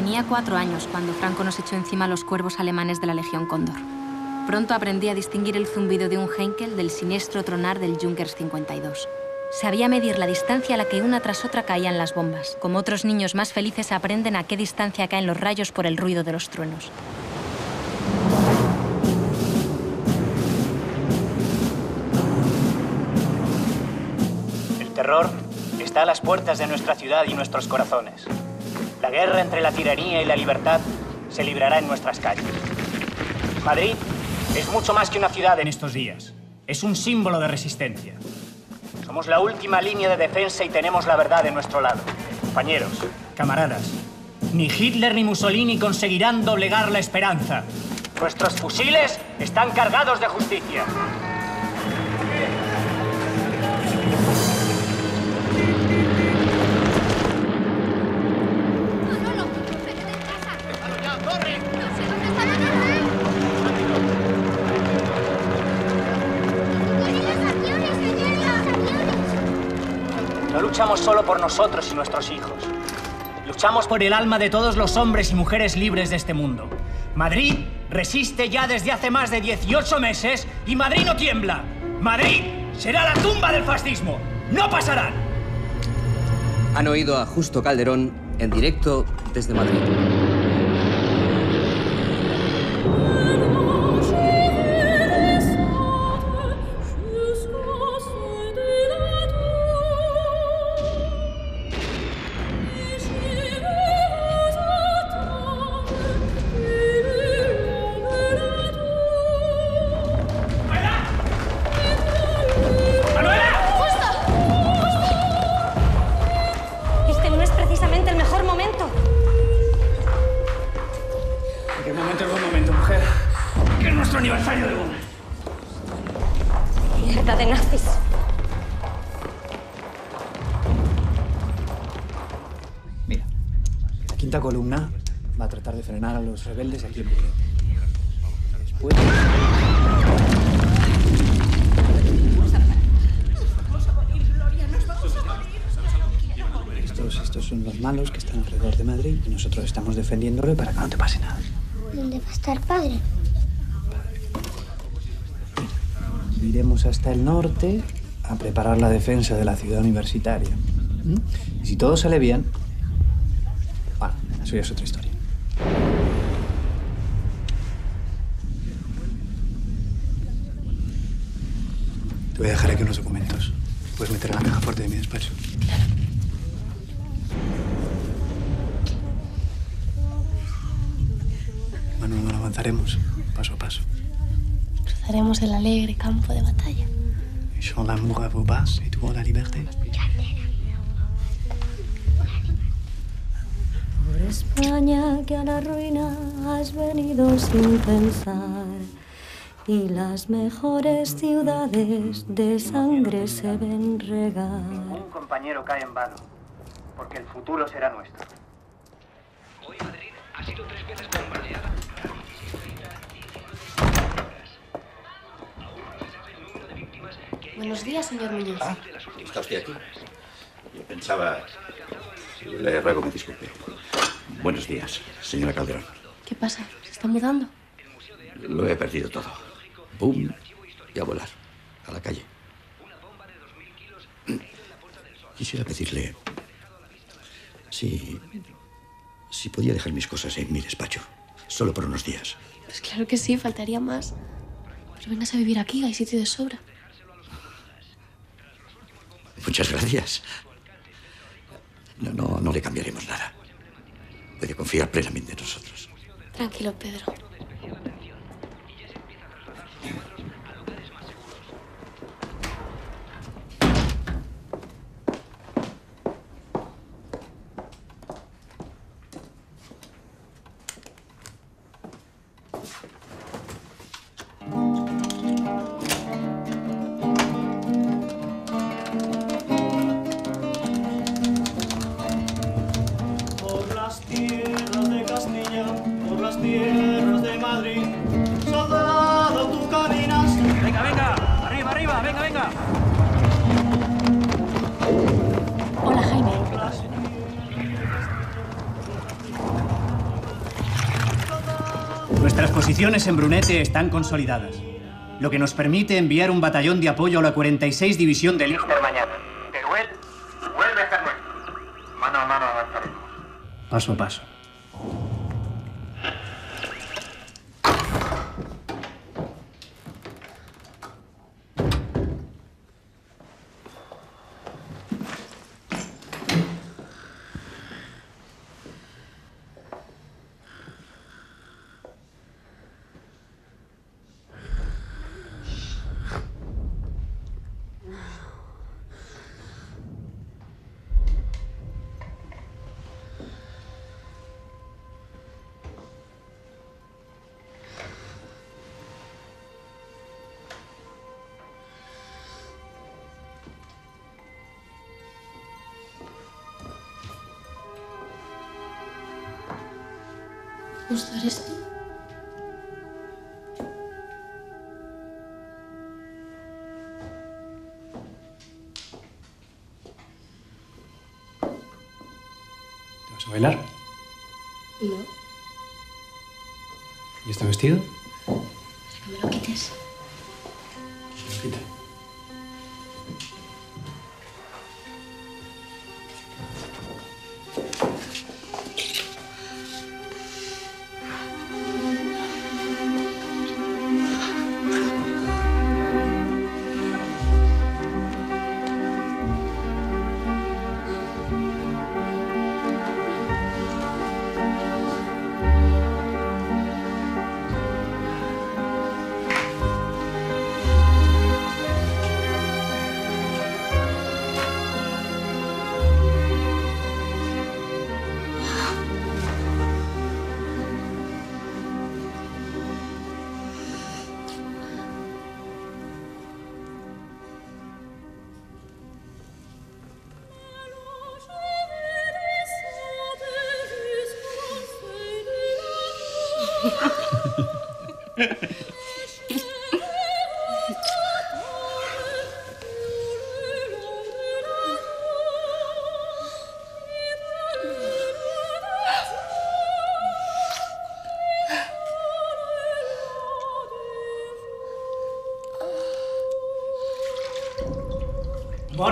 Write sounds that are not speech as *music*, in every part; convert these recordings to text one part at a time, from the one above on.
Tenía cuatro años cuando Franco nos echó encima los cuervos alemanes de la Legión Cóndor. Pronto aprendí a distinguir el zumbido de un Heinkel del siniestro tronar del Junkers 52. Sabía medir la distancia a la que una tras otra caían las bombas. Como otros niños más felices aprenden a qué distancia caen los rayos por el ruido de los truenos. El terror está a las puertas de nuestra ciudad y nuestros corazones. La guerra entre la tiranía y la libertad se librará en nuestras calles. Madrid es mucho más que una ciudad en estos días. Es un símbolo de resistencia. Somos la última línea de defensa y tenemos la verdad de nuestro lado. Compañeros, camaradas, ni Hitler ni Mussolini conseguirán doblegar la esperanza. Nuestros fusiles están cargados de justicia. Luchamos solo por nosotros y nuestros hijos. Luchamos por el alma de todos los hombres y mujeres libres de este mundo. Madrid resiste ya desde hace más de 18 meses y Madrid no tiembla. Madrid será la tumba del fascismo. ¡No pasarán! Han oído a Justo Calderón en directo desde Madrid. Los rebeldes aquí. Después... Estos, estos son los malos que están alrededor de Madrid y nosotros estamos defendiéndolo para que no te pase nada. ¿Dónde va a estar padre? Iremos hasta el norte a preparar la defensa de la ciudad universitaria. ¿Mm? Y si todo sale bien, bueno, eso ya es otra historia. L'amour à vos basses et tout la liberté. Por España que a la ruina has venido sin pensar y las mejores ciudades de sangre se ven regar. Un compañero cae en vano, porque el futuro será nuestro. Buenos días, señor Muñoz. Ah, ¿está usted aquí? Yo pensaba... Le ruego me disculpe. Buenos días, señora Calderón. ¿Qué pasa? ¿Se está mudando? Lo he perdido todo. ¡Pum! Y a volar. A la calle. Quisiera pedirle... Si... Si podía dejar mis cosas en mi despacho. Solo por unos días. Pues claro que sí, faltaría más. Pero vengas a vivir aquí, hay sitio de sobra. Muchas gracias. No, no, no le cambiaremos nada. Puede confiar plenamente en nosotros. Tranquilo, Pedro. Posiciones en Brunete están consolidadas, lo que nos permite enviar un batallón de apoyo a la 46 División del Lister mañana. Teruel vuelve a ser nuestro. Mano a mano avanzaremos. Paso a paso. ¿Justo eres tú? ¿Te vas a bailar? No, ¿Y este vestido? Amor,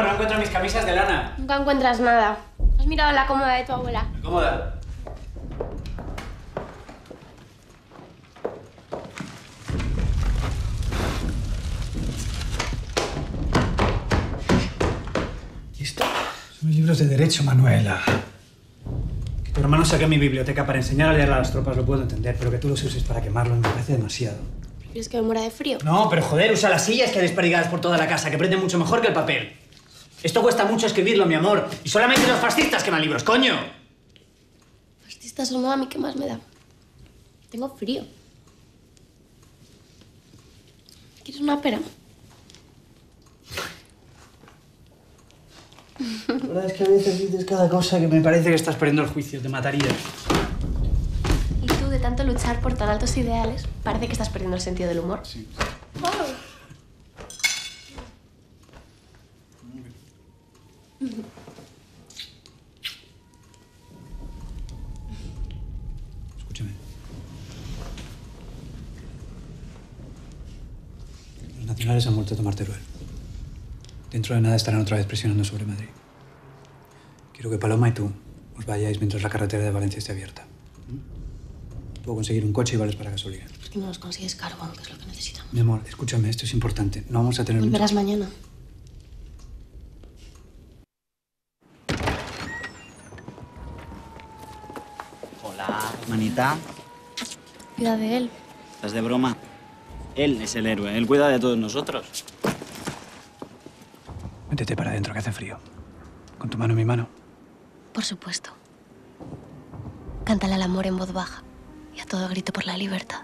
no encuentro mis camisas de lana. Nunca encuentras nada. ¿Has mirado la cómoda de tu abuela? Cómoda. Derecho, Manuela. Que tu hermano saque mi biblioteca para enseñar a leer a las tropas lo puedo entender, pero que tú los uses para quemarlo me parece demasiado. ¿Quieres que me muera de frío? No, pero joder, usa las sillas que hay desperdigadas por toda la casa, que prenden mucho mejor que el papel. Esto cuesta mucho escribirlo, mi amor. Y solamente los fascistas queman libros, coño. Fascistas o no, a mí qué más me da. Tengo frío. ¿Quieres una pera? La verdad es que a veces dices cada cosa que me parece que estás perdiendo el juicio, te mataría. Y tú, de tanto luchar por tan altos ideales, parece que estás perdiendo el sentido del humor. Sí. Escúchame. Los nacionales han vuelto a tomar Teruel. Dentro de nada estarán otra vez presionando sobre Madrid. Quiero que Paloma y tú os vayáis mientras la carretera de Valencia esté abierta. Puedo conseguir un coche y vales para gasolina. ¿Por qué no nos consigues carbón, que es lo que necesitamos? Mi amor, escúchame, esto es importante. No vamos a tener mucho- Volverás mañana. Hola, hermanita. Cuida de él. ¿Estás de broma? Él es el héroe. Él cuida de todos nosotros. Métete para adentro, que hace frío. Con tu mano en mi mano. Por supuesto. Cántale al amor en voz baja y a todo grito por la libertad.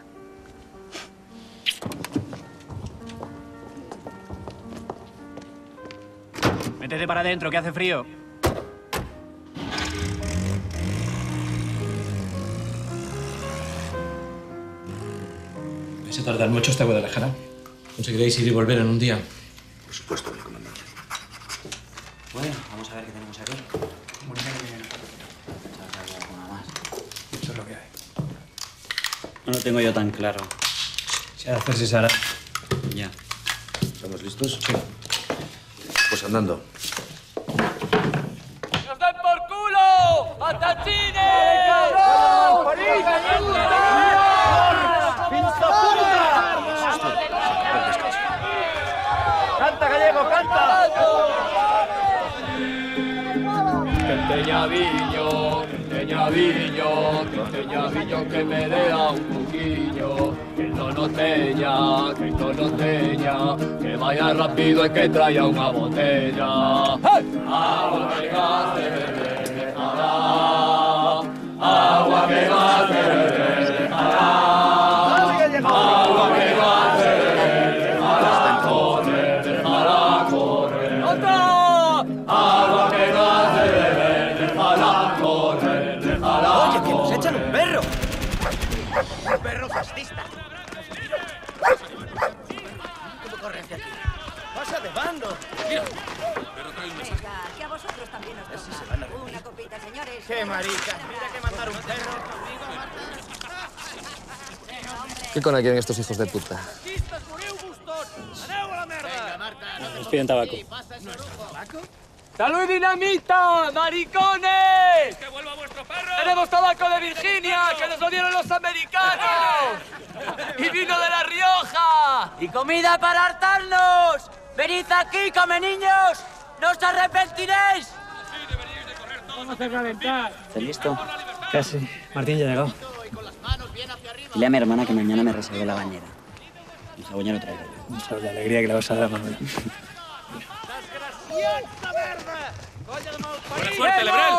Métete para adentro, que hace frío. ¿Vais a tardar mucho hasta Guadalajara? ¿Conseguiréis ir y volver en un día? Por supuesto, mi comandante. Bueno, vamos a ver qué tenemos aquí. Eso es lo que hay. No lo tengo yo tan claro. Si ha de hacerse, se hará. Ya. ¿Estamos listos? Sí. Pues andando. ¡Nos den por culo! ¡Atachines! ¡Cabrón! ¡Canta, gallego, canta! Que teña viño, que teña viño, que me dea un poquillo. Que no lo teña, que no lo teña, que vaya rápido y que traiga una botella. ¡Hey! Agua que gas de beber dejará, agua que gas de beber marica! Mira que matar un perro. ¿Qué cona quieren estos hijos de puta? Nos piden tabaco. ¡Salud dinamita, maricones! ¡Que vuelva vuestro perro! ¡Tenemos tabaco de Virginia, que nos lo dieron los americanos! ¡Y vino de La Rioja! ¡Y comida para hartarnos! ¡Venid aquí, come niños! ¡No os arrepentiréis! Vamos a reventar. ¿Estás listo? Casi. Martín ya llegado. Dile a mi hermana que mañana me reserve la bañera. El jabón ya lo traigo yo. No sabes la alegría que le vas a dar a Manuel. fuerte, Lebrel!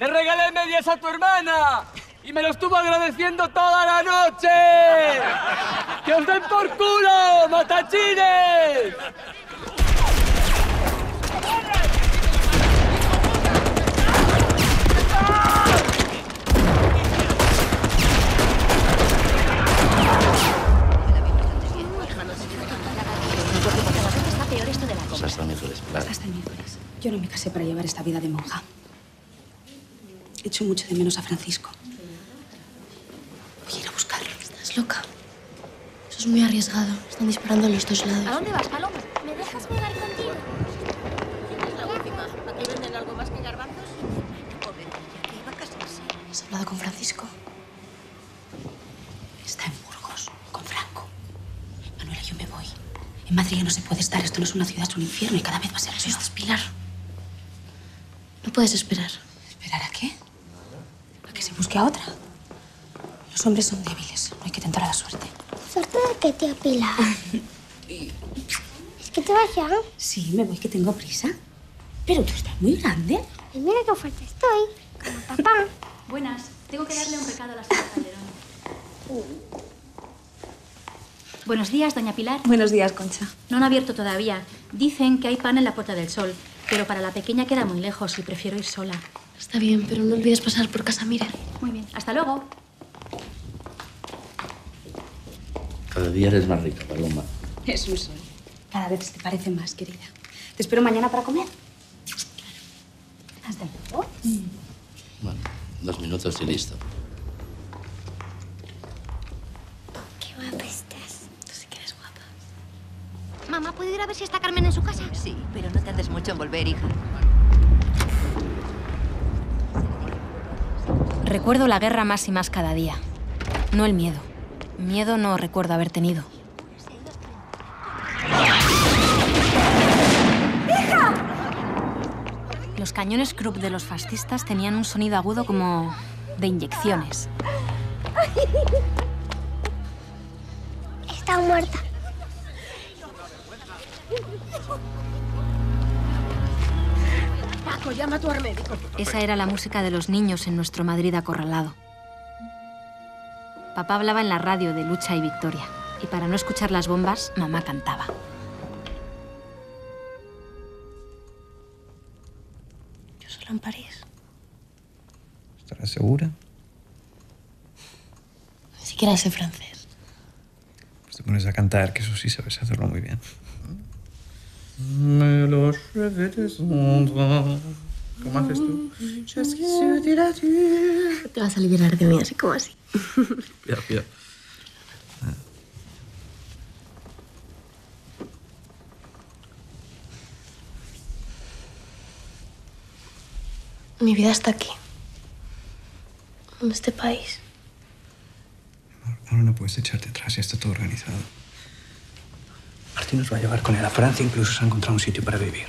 ¡Le regalé medias a tu hermana! ¡Y me lo estuvo agradeciendo toda la noche! ¡Que os den por culo, matachines! Está peor esto de la Pues hasta miércoles, claro. Hasta el miércoles. Yo no me casé para llevar esta vida de monja. Echo mucho de menos a Francisco. Voy a ir a buscarlo. ¿Estás loca? Eso es muy arriesgado. Están disparando a los dos lados. ¿A dónde vas, Paloma? ¿Me dejas jugar contigo? Es la última. ¿Aquí venden algo más que garbanzos? Pobrecilla, que iba a casarse. ¿Has hablado con Francisco? Está en Burgos, con Franco. Manuela, yo me voy. En Madrid ya no se puede estar. Esto no es una ciudad, es un infierno y cada vez va a ser peor. Pilar. No puedes esperar. ¿Esperar a qué? ¿A que se busque a otra? Los hombres son débiles. No hay que tentar a la suerte. ¿Suerte de qué, tía Pilar? *laughs* ¿Es que te vas ya? Sí, me voy, que tengo prisa. Pero tú estás muy grande. Y mira qué fuerte estoy. Como papá. *laughs* Buenas. Tengo que darle un recado a la señora Calderón. Buenos días, doña Pilar. Buenos días, Concha. No han abierto todavía. Dicen que hay pan en la Puerta del Sol, pero para la pequeña queda muy lejos y prefiero ir sola. Está bien, pero no olvides pasar por casa Mire. Muy bien. Hasta luego. Cada día eres más rica, Paloma. Es un sol. Cada vez te parece más, querida. Te espero mañana para comer. Hasta luego. Bueno, dos minutos y listo. Qué guapa estás. Tú sí que eres guapa. ¿Puedo ir a ver si está Carmen en su casa? Sí, pero no tardes mucho en volver, hija. Recuerdo la guerra más y más cada día. No el miedo. Miedo no recuerdo haber tenido. Los cañones Krupp de los fascistas tenían un sonido agudo como de inyecciones. Está muerta. Paco, llama a tu médico. Esa era la música de los niños en nuestro Madrid acorralado. Papá hablaba en la radio de lucha y victoria. Y para no escuchar las bombas, mamá cantaba. Yo solo en París. ¿Estarás segura? Ni siquiera sé francés. Pues te pones a cantar, que eso sí sabes hacerlo muy bien. Me lo chevet descendre. ¿Cómo haces tú? Te vas a liberar de mí, así como *laughs* así. Cuidado, cuidado. Mi vida está aquí. En este país. Ahora no puedes echarte atrás, ya está todo organizado. Martín nos va a llevar con él a Francia, incluso se ha encontrado un sitio para vivir.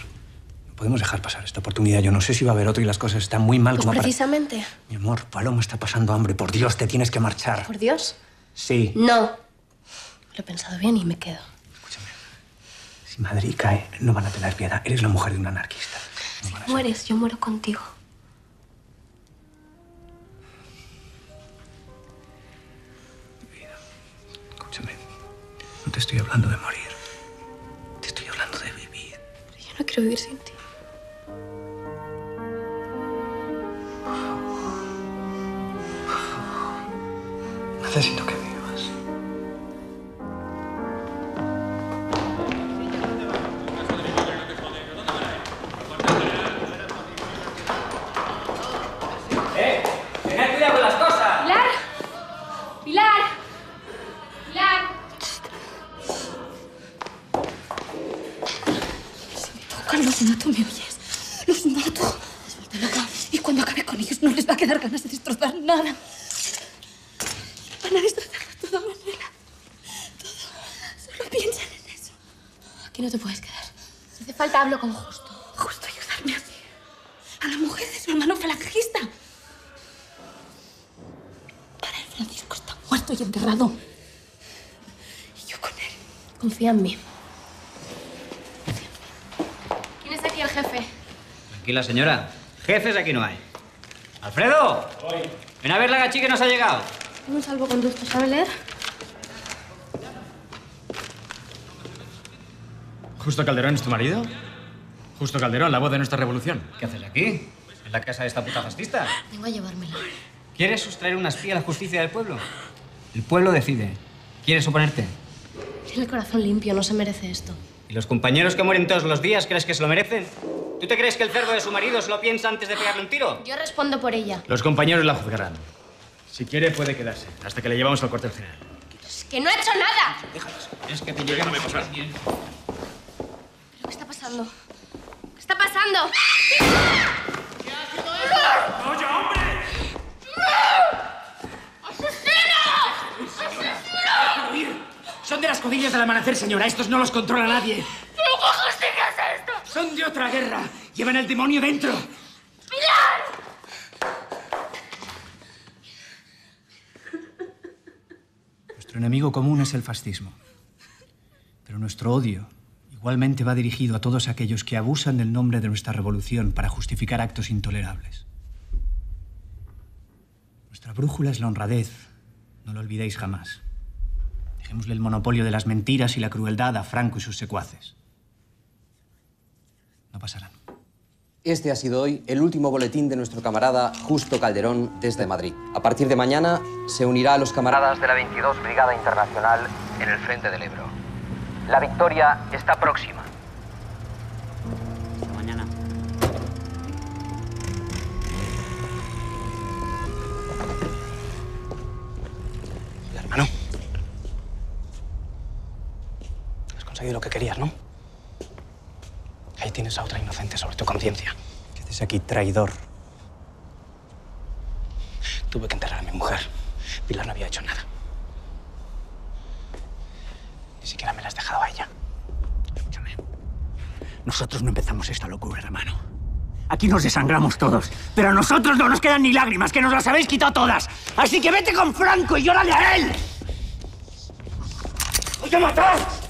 No podemos dejar pasar esta oportunidad. Yo no sé si va a haber otro y las cosas están muy mal Pues como para... precisamente. Mi amor, Paloma está pasando hambre. Por Dios, te tienes que marchar. Por Dios. Sí. No. Lo he pensado bien y me quedo. Si Madrid cae, no van a tener piedad. Eres la mujer de un anarquista. Si mueres, yo muero contigo. Escúchame. No te estoy hablando de morir. No quiero vivir sin ti. Necesito que ¿me oyes? Los mato. Y cuando acabe con ellos no les va a quedar ganas de destrozar nada. Van a destrozarlo todo, Manuela. Todo. Solo piensan en eso. Aquí no te puedes quedar. Si hace falta, hablo con Justo. Justo ayudarme a mí. A la mujer de su hermano falangista. Para él, Francisco está muerto y enterrado. Y yo con él. Confía en mí. ¿Quién es aquí el jefe? Tranquila, señora. Jefes aquí no hay. ¡Alfredo! Ven a ver la gachi que nos ha llegado. Un salvoconducto, ¿sabe leer? ¿Justo Calderón es tu marido? Justo Calderón, la voz de nuestra revolución. ¿Qué haces aquí? ¿En la casa de esta puta fascista? Vengo a llevármela. ¿Quieres sustraer una espía a la justicia del pueblo? El pueblo decide. ¿Quieres oponerte? Tiene el corazón limpio, no se merece esto. ¿Y los compañeros que mueren todos los días crees que se lo merecen? ¿Tú te crees que el cerdo de su marido se lo piensa antes de pegarle un tiro? Yo respondo por ella. Los compañeros la juzgarán. Si quiere, puede quedarse, hasta que le llevamos al cuartel general. Es que no he hecho nada. Es que te llega a pasar. ¿Pero qué está pasando? ¿Qué está pasando? ¡Oye, hombre! Son de las codillas del amanecer, señora. Estos no los controla nadie. ¿Pero qué justicia es esto? Son de otra guerra. Llevan el demonio dentro. ¡Pilar! Nuestro enemigo común es el fascismo. Pero nuestro odio igualmente va dirigido a todos aquellos que abusan del nombre de nuestra revolución para justificar actos intolerables. Nuestra brújula es la honradez. No lo olvidéis jamás. Dejémosle el monopolio de las mentiras y la crueldad a Franco y sus secuaces. No pasarán. Este ha sido hoy el último boletín de nuestro camarada Justo Calderón desde Madrid. A partir de mañana se unirá a los camaradas de la 22 Brigada Internacional en el frente del Ebro. La victoria está próxima. Hasta mañana. Hermano. Has conseguido lo que querías, ¿no? Ahí tienes a otra inocente sobre tu conciencia. ¿Qué haces aquí, traidor? Tuve que enterrar a mi mujer. Pilar no había hecho nada. Ni siquiera me la has dejado a ella. Escúchame. Nosotros no empezamos esta locura, hermano. Aquí nos desangramos todos, pero a nosotros no nos quedan ni lágrimas, que nos las habéis quitado todas. Así que vete con Franco y llórale a él. ¡Voy a matar!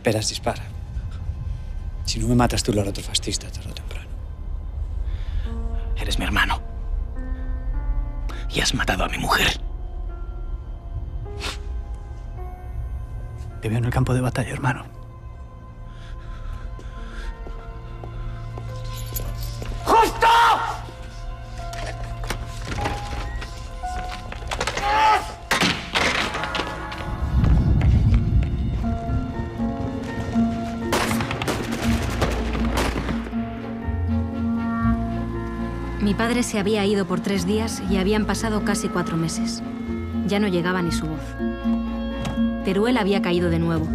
Esperas? Dispara. Si no me matas tú, lo hará otro fascista tarde o temprano. Eres mi hermano. Y has matado a mi mujer. Te veo en el campo de batalla, hermano. ¡Justo! Mi padre se había ido por tres días y habían pasado casi cuatro meses. Ya no llegaba ni su voz. Teruel había caído de nuevo.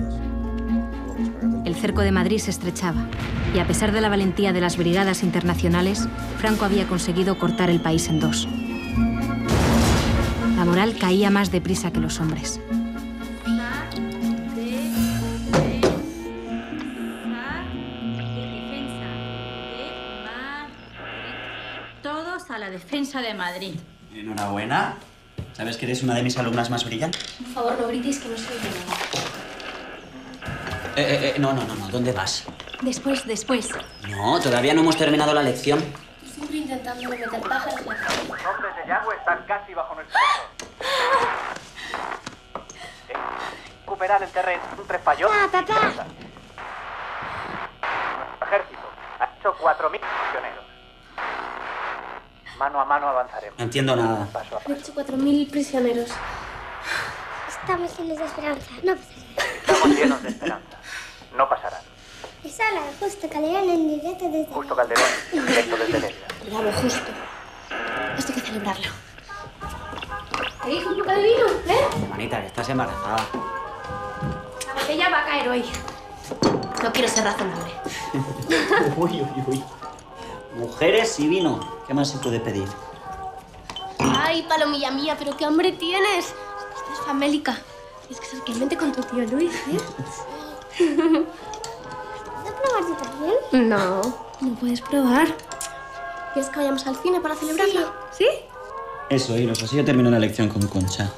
cerco de Madrid se estrechaba, y a pesar de la valentía de las brigadas internacionales, Franco había conseguido cortar el país en dos. La moral caía más deprisa que los hombres. De Madrid. Enhorabuena. ¿Sabes que eres una de mis alumnas más brillantes? Por favor, no gritéis que no soy yo. Eh, eh, eh, no, no, no, no. ¿Dónde vas? Después, después. No, todavía no hemos terminado la lección. Siempre intentando meter pájaros en la cabeza. Los hombres de Yagüe están casi bajo nuestro control. Recuperar el terreno entre Fayot Ah, papá. Nuestro ejército ha hecho 4.000 prisioneros. Mano a mano avanzaremos. No entiendo nada. Paso a Han hecho 4.000 prisioneros. Estamos llenos de esperanza. No pasa nada. Estamos llenos de esperanza. No pasará. Es la de Justo Calderón en directo desde... Justo Calderón, directo desde Lérida. Bravo, justo. Esto hay que celebrarlo. ¿Queréis un poco de vino? ¿Eh? Manita, que estás embarazada. La botella va a caer hoy. No quiero ser razonable. *laughs* uy, uy, uy. Mujeres y vino. ¿Qué más se puede pedir? Ay, palomilla mía, pero qué hambre tienes. Esta es famélica. Tienes que ser clemente con tu tío Luis, ¿eh? ¿Puedes probar tú también? No, no puedes probar. ¿Quieres que vayamos al cine para celebrarlo? ¿Sí? Eso, Iros. Así yo termino la lección con Concha.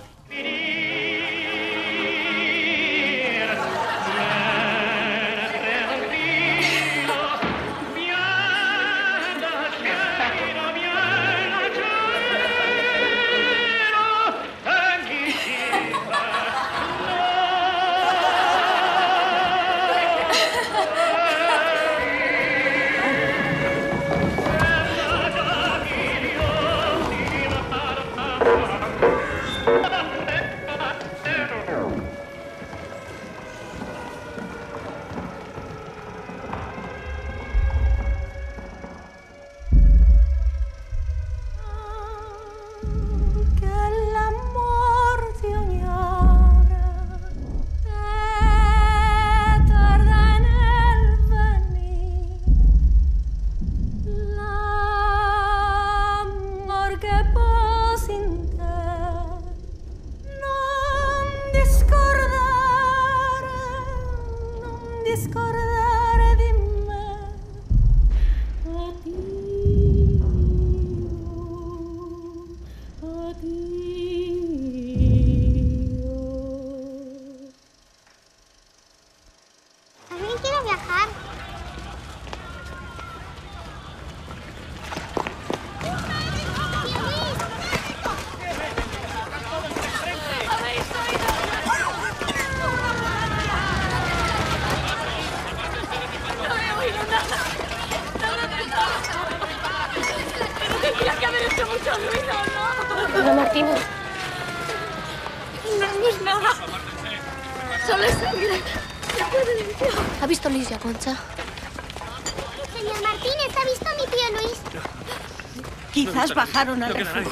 Bajaron al Lo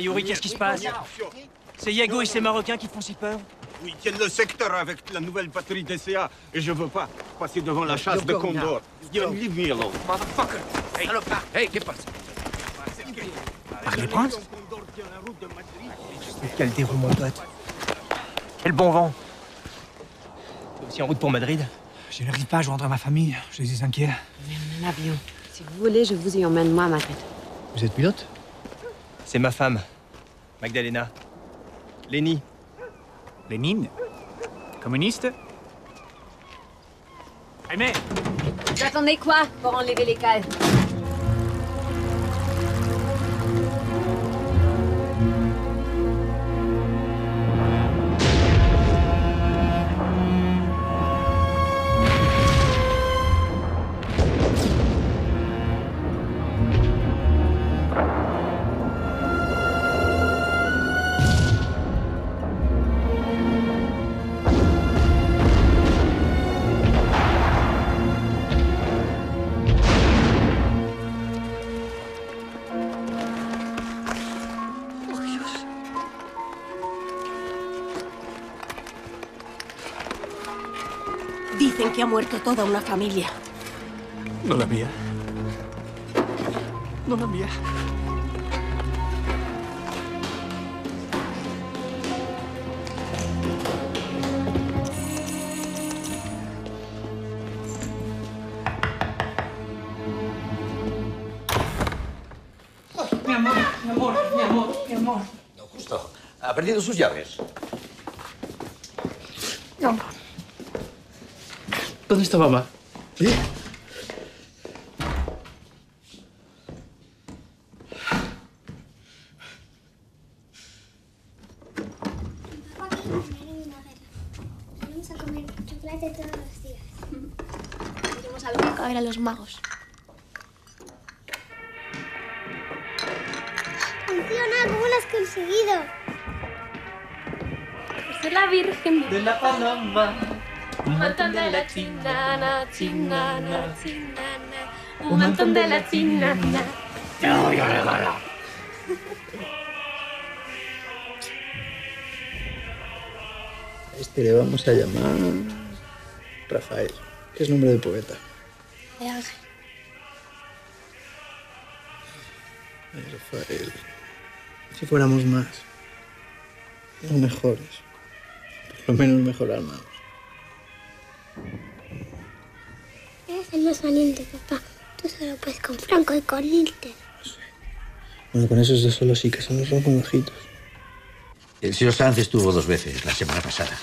Yuri, qu'est-ce qui se passe C'est Yago et ces Marocains qui te font si peur Oui, ils tiennent le secteur avec la nouvelle patrouille DCA et je veux pas passer devant la chasse de Condor. Leave me alone. Motherfucker Hey, hey, qu'est-ce qui se passe Par les princes Quel déroule, mon pote. Quel bon vent. T'es aussi en route pour Madrid Je n'arrive pas à joindre ma famille. Je suis inquiet. Un avion. Si vous voulez, je vous y emmène moi à Madrid. Vous êtes pilote C'est ma femme, Magdalena. Lénie. Lénine? Communiste? Aimé? Vous attendez quoi pour enlever les cales Aquí ha muerto toda una familia. No la mía. No la mía. Mi amor, mi amor, mi amor, mi amor. Don Justo, ha perdido sus llaves. ¿Dónde está mamá? Vamos a montón de la chinana, chinana, chinana. Un montón de la chinana. Te voy a regalar. A este le vamos a llamar Rafael, que es nombre de poeta. De Ángel. Ay, Rafael. Si fuéramos más, los mejores, por lo menos mejor Eres el más valiente, papá. Tú solo puedes con Franco y con Lilter. Bueno, con esos dos solo sí que son los rompen ojitos. El señor Sanz estuvo dos veces la semana pasada.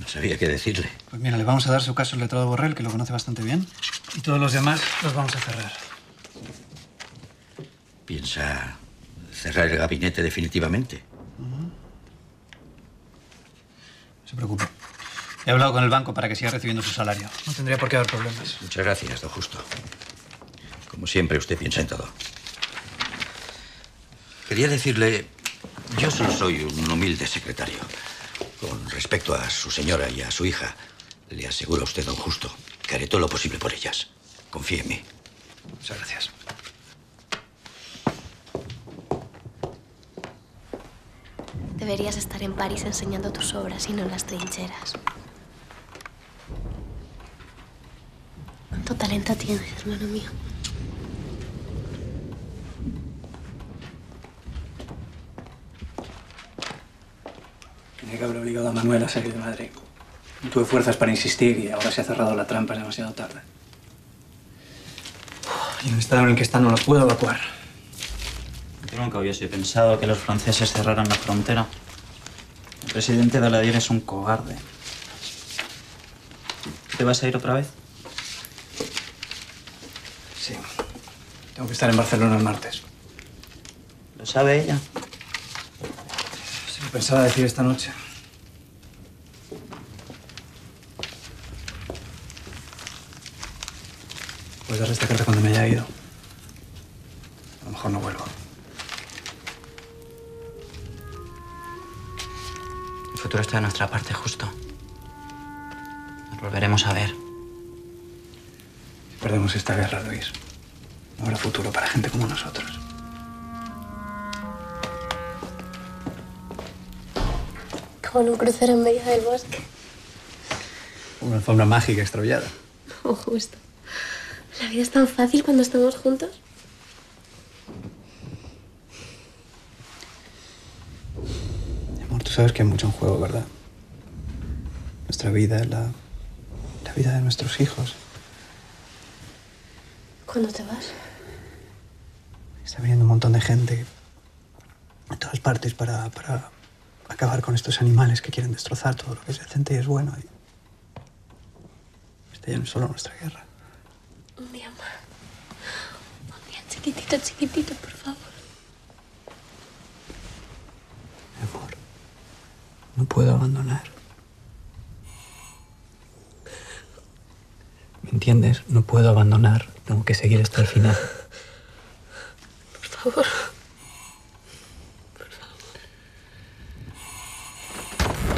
No sabía qué decirle. Pues mira, le vamos a dar su caso al letrado Borrell, que lo conoce bastante bien. Y todos los demás los vamos a cerrar. ¿Piensa cerrar el gabinete definitivamente? No se preocupe. He hablado con el banco para que siga recibiendo su salario. No tendría por qué haber problemas. Muchas gracias, don Justo. Como siempre, usted piensa en todo. Quería decirle, yo solo soy un humilde secretario. Con respecto a su señora y a su hija, le aseguro a usted, don Justo, que haré todo lo posible por ellas. Confíe en mí. Muchas gracias. Deberías estar en París enseñando tus obras y no en las trincheras. Talento tienes, hermano mío? Tenía que haber obligado a Manuel a salir de Madrid. No tuve fuerzas para insistir y ahora se ha cerrado la trampa, es demasiado tarde. Y en el estado en el que está no lo puedo evacuar. Yo nunca hubiese pensado que los franceses cerraran la frontera. El presidente de Daladier es un cobarde. ¿Te vas a ir otra vez? Sí. Tengo que estar en Barcelona el martes. ¿Lo sabe ella? Se lo pensaba decir esta noche. Puedes darle esta carta cuando me haya ido. A lo mejor no vuelvo. El futuro está de nuestra parte, justo. Nos volveremos a ver. Perdemos esta guerra, Luis. No habrá futuro para gente como nosotros. Como un crucero en medio del bosque. Una alfombra mágica extraviada. Oh, justo. La vida es tan fácil cuando estamos juntos. Amor, tú sabes que hay mucho en juego, ¿verdad? Nuestra vida, la, la vida de nuestros hijos. ¿Cuándo te vas? Está viniendo un montón de gente de todas partes para, para acabar con estos animales que quieren destrozar todo lo que es decente y es bueno. Y esta ya no es solo nuestra guerra. Un día más. Un día chiquitito, chiquitito, por favor. No puedo abandonar. ¿Me entiendes? No puedo abandonar. Tengo que seguir hasta el final. Por favor.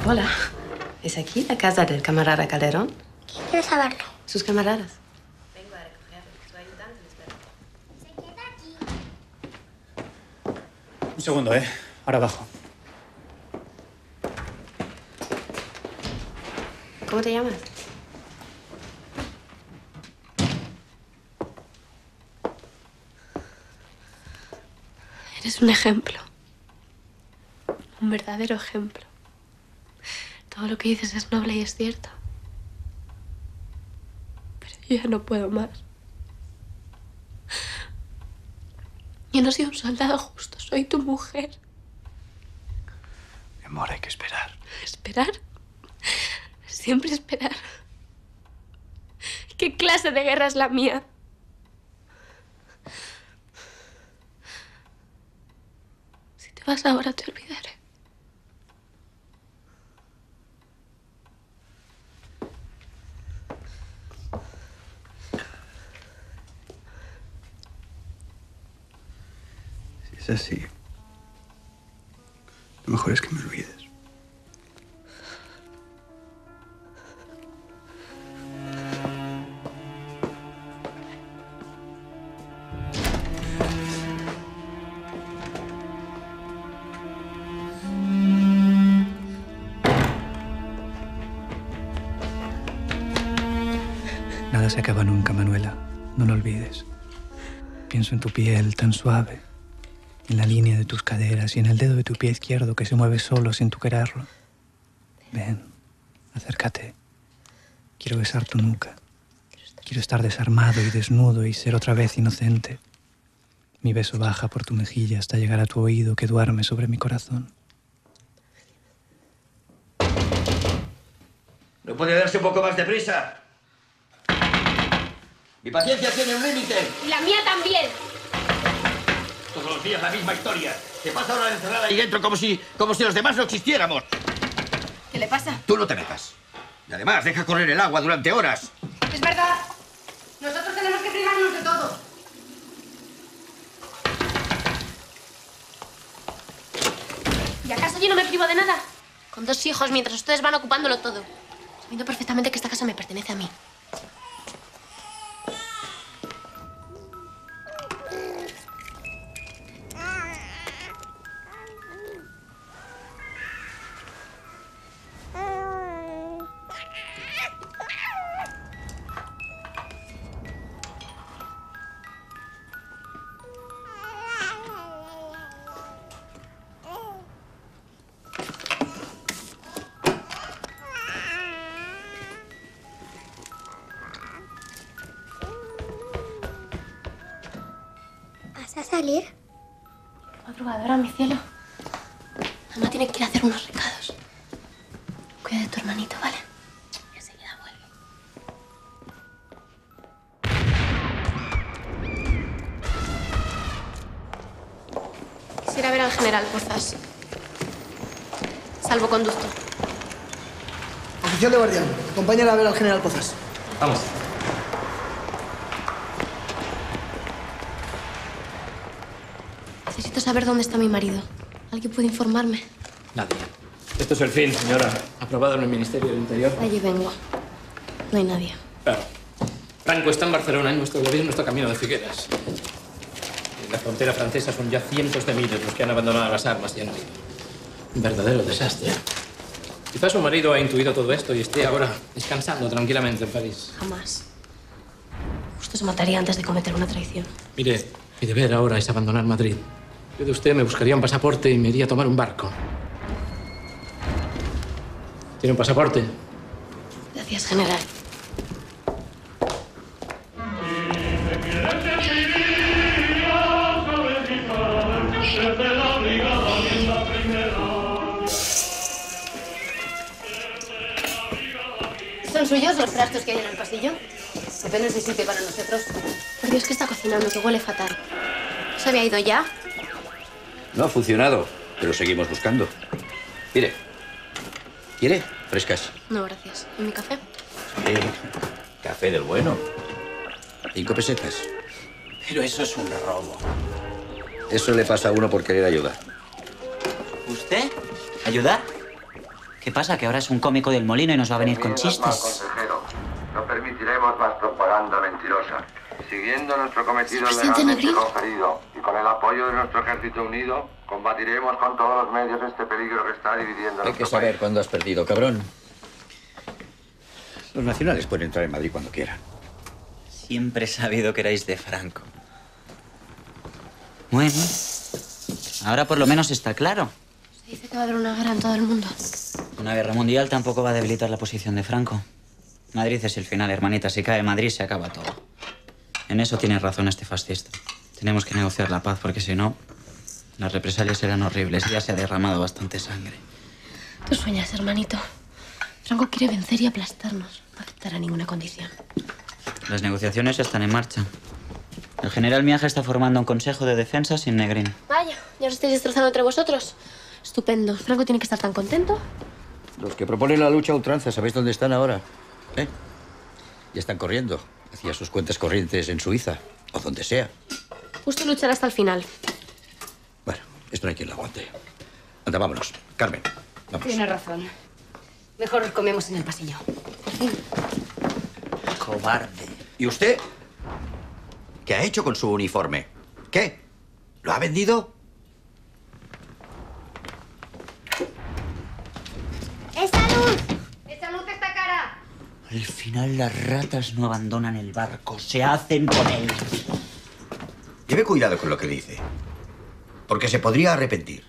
Hola. ¿Es aquí la casa del camarada Calderón? Quiero saberlo. ¿Sus camaradas? Un segundo, ¿eh? Ahora bajo. ¿Cómo te llamas? Eres un ejemplo. Un verdadero ejemplo. Todo lo que dices es noble y es cierto. Pero yo ya no puedo más. Yo no soy un soldado justo, soy tu mujer. Mi amor, hay que esperar. ¿Esperar? Siempre esperar. ¿Qué clase de guerra es la mía? Si te vas ahora, te olvidaré. Si es así, lo mejor es que me olvides. Se acaba nunca, Manuela. No lo olvides. Pienso en tu piel tan suave, en la línea de tus caderas y en el dedo de tu pie izquierdo que se mueve solo sin tu quererlo. Ven, acércate. Quiero besar tu nuca. Quiero estar desarmado y desnudo y ser otra vez inocente. Mi beso baja por tu mejilla hasta llegar a tu oído que duerme sobre mi corazón. ¿No puede darse un poco más de prisa? Mi paciencia tiene un límite. Y la mía también. Todos los días la misma historia. Te pasa ahora encerrada ahí dentro como si, como si los demás no existiéramos. ¿Qué le pasa? Tú no te metas. Y además, deja correr el agua durante horas. Es verdad. Nosotros tenemos que privarnos de todo. ¿Y acaso yo no me privo de nada? Con dos hijos mientras ustedes van ocupándolo todo. Sabiendo perfectamente que esta casa me pertenece a mí. Pozas. Salvoconducto. Oficial de guardián, acompáñala a ver al general Pozas. Vamos. Necesito saber dónde está mi marido. ¿Alguien puede informarme? Nadie. Esto es el fin, señora. Aprobado en el Ministerio del Interior. Allí vengo. No hay nadie. Claro. Franco está en Barcelona y nuestro gobierno está camino de Figueras. En la frontera francesa son ya cientos de miles los que han abandonado las armas y han huido. Un verdadero desastre. Quizás su marido ha intuido todo esto y esté ahora descansando tranquilamente en París. Jamás. Justo se mataría antes de cometer una traición. Mire, mi deber ahora es abandonar Madrid. Yo de usted me buscaría un pasaporte y me iría a tomar un barco. ¿Tiene un pasaporte? Gracias, general. Que huele fatal. ¿Se había ido ya? No ha funcionado, pero seguimos buscando. Mire. ¿Quiere? Frescas. No, gracias. ¿Y mi café? Eh, café del bueno. Cinco pesetas. Pero eso es un robo. Eso le pasa a uno por querer ayudar. ¿Usted? ¿Ayudar? ¿Qué pasa? ¿Que ahora es un cómico del molino y nos va a venir con chistes? consejero. No permitiremos más propaganda mentirosa. Siguiendo nuestro cometido legalmente conferido y con el apoyo de nuestro ejército unido, combatiremos con todos los medios este peligro que está dividiendo Hay que saber país. cuándo has perdido, cabrón. Los nacionales pueden entrar en Madrid cuando quieran. Siempre he sabido que erais de Franco. Bueno, Ahora por lo menos está claro. Se dice que va a haber una guerra en todo el mundo. Una guerra mundial tampoco va a debilitar la posición de Franco. Madrid es el final, hermanita. Si cae Madrid, se acaba todo. En eso tiene razón este fascista. Tenemos que negociar la paz porque si no, las represalias serán horribles. Ya se ha derramado bastante sangre. Tú sueñas, hermanito. Franco quiere vencer y aplastarnos. No aceptará ninguna condición. Las negociaciones están en marcha. El general Miaja está formando un consejo de defensa sin Negrín. Vaya, ya os estáis destrozando entre vosotros. Estupendo. Franco tiene que estar tan contento. Los que proponen la lucha a ultranza, ¿sabéis dónde están ahora? ¿Eh? Ya están corriendo hacia sus cuentas corrientes en Suiza o donde sea. Justo luchará hasta el final. Esto no hay quien lo aguante. Anda, vámonos. Carmen, vamos. Tiene razón. Mejor comemos en el pasillo. Cobarde. ¿Y usted? ¿Qué ha hecho con su uniforme? ¿Qué? ¿Lo ha vendido? ¡Esa luz! ¡Esa luz está cara! Al final las ratas no abandonan el barco, se hacen con él. Lleve cuidado con lo que dice. Porque se podría arrepentir.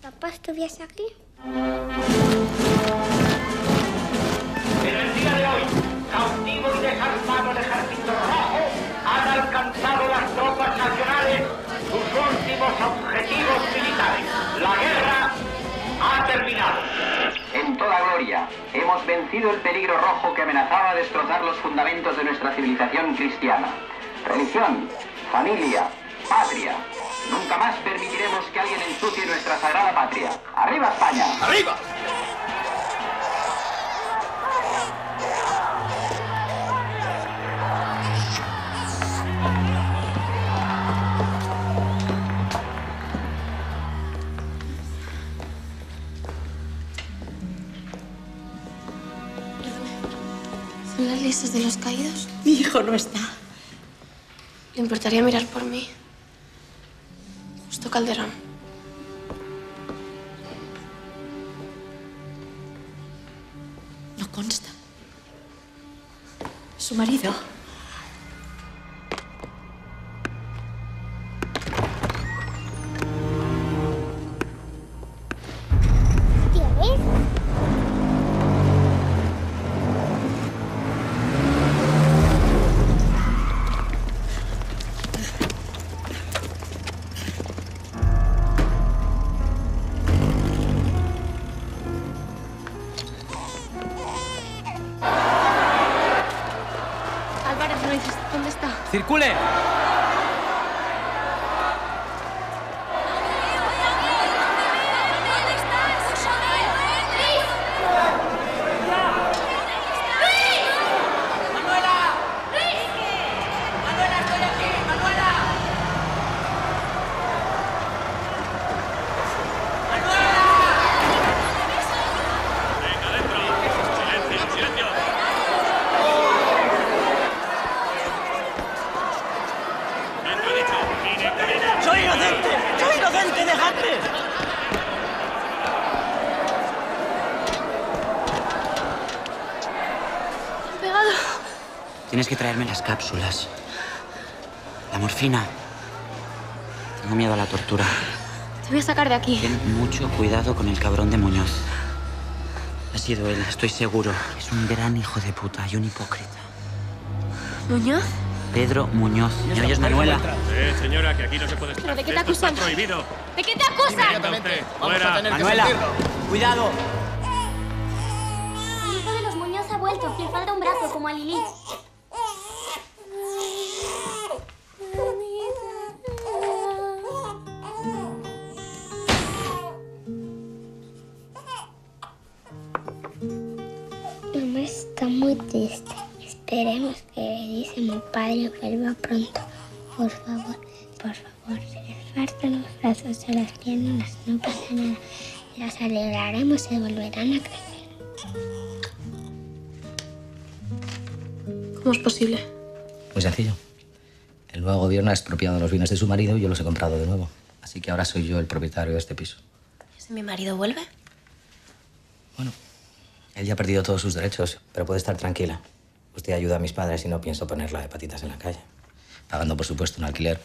¿Papá estuviese aquí? En el día de hoy, cautivo y desarmado el ejército rojo, han alcanzado las Gloria, hemos vencido el peligro rojo que amenazaba destrozar los fundamentos de nuestra civilización cristiana. Religión, familia, patria. Nunca más permitiremos que alguien ensucie nuestra sagrada patria. ¡Arriba España! ¡Arriba! ¿Son las listas de los caídos? Mi hijo no está. ¿Le importaría mirar por mí? Justo Calderón. No consta. Su marido. ¿Tienes? Álvarez ¿dónde está? ¡Circule! ¡Soy inocente! ¡Soy inocente! ¡Dejadme! Han pegado. Tienes que traerme las cápsulas. La morfina. Tengo miedo a la tortura. Te voy a sacar de aquí. Ten mucho cuidado con el cabrón de Muñoz. Ha sido él, estoy seguro. Es un gran hijo de puta y un hipócrita. ¿Muñoz? Pedro Muñoz. ¿Me oyes, Manuela? Eh, señora, que aquí no se puede estar. ¿Pero de qué te acusan? prohibido. ¿De qué te acusan? Inmediatamente. Fuera. Manuela, cuidado. Ha expropiado los bienes de su marido y yo los he comprado de nuevo. Así que ahora soy yo el propietario de este piso. ¿Si mi marido vuelve? Él ya ha perdido todos sus derechos, pero puede estar tranquila. Usted ayuda a mis padres y no pienso poner la hepatitas en la calle. pagando, por supuesto, un alquiler,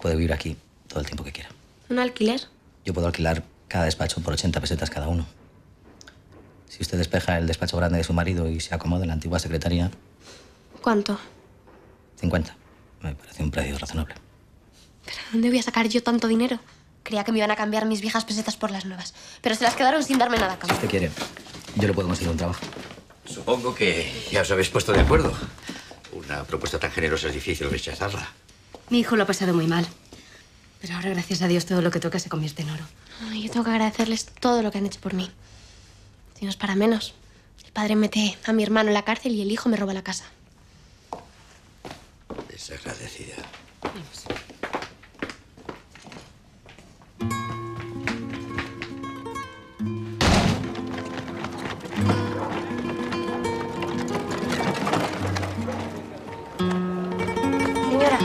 puede vivir aquí todo el tiempo que quiera. ¿Un alquiler? Yo puedo alquilar cada despacho por 80 pesetas cada uno. Si usted despeja el despacho grande de su marido y se acomoda en la antigua secretaría, ¿Cuánto? 50. Me parece un precio razonable. ¿Pero dónde voy a sacar yo tanto dinero? Creía que me iban a cambiar mis viejas pesetas por las nuevas. Pero se las quedaron sin darme nada a Si cambio. usted quiere, yo le puedo conseguir un trabajo. Supongo que ya os habéis puesto de acuerdo. Una propuesta tan generosa es difícil rechazarla. Mi hijo lo ha pasado muy mal. Pero ahora, gracias a Dios, todo lo que toca se convierte en oro. Ay, yo tengo que agradecerles todo lo que han hecho por mí. Si no es para menos. El padre mete a mi hermano en la cárcel y el hijo me roba la casa. Desagradecida. Señora.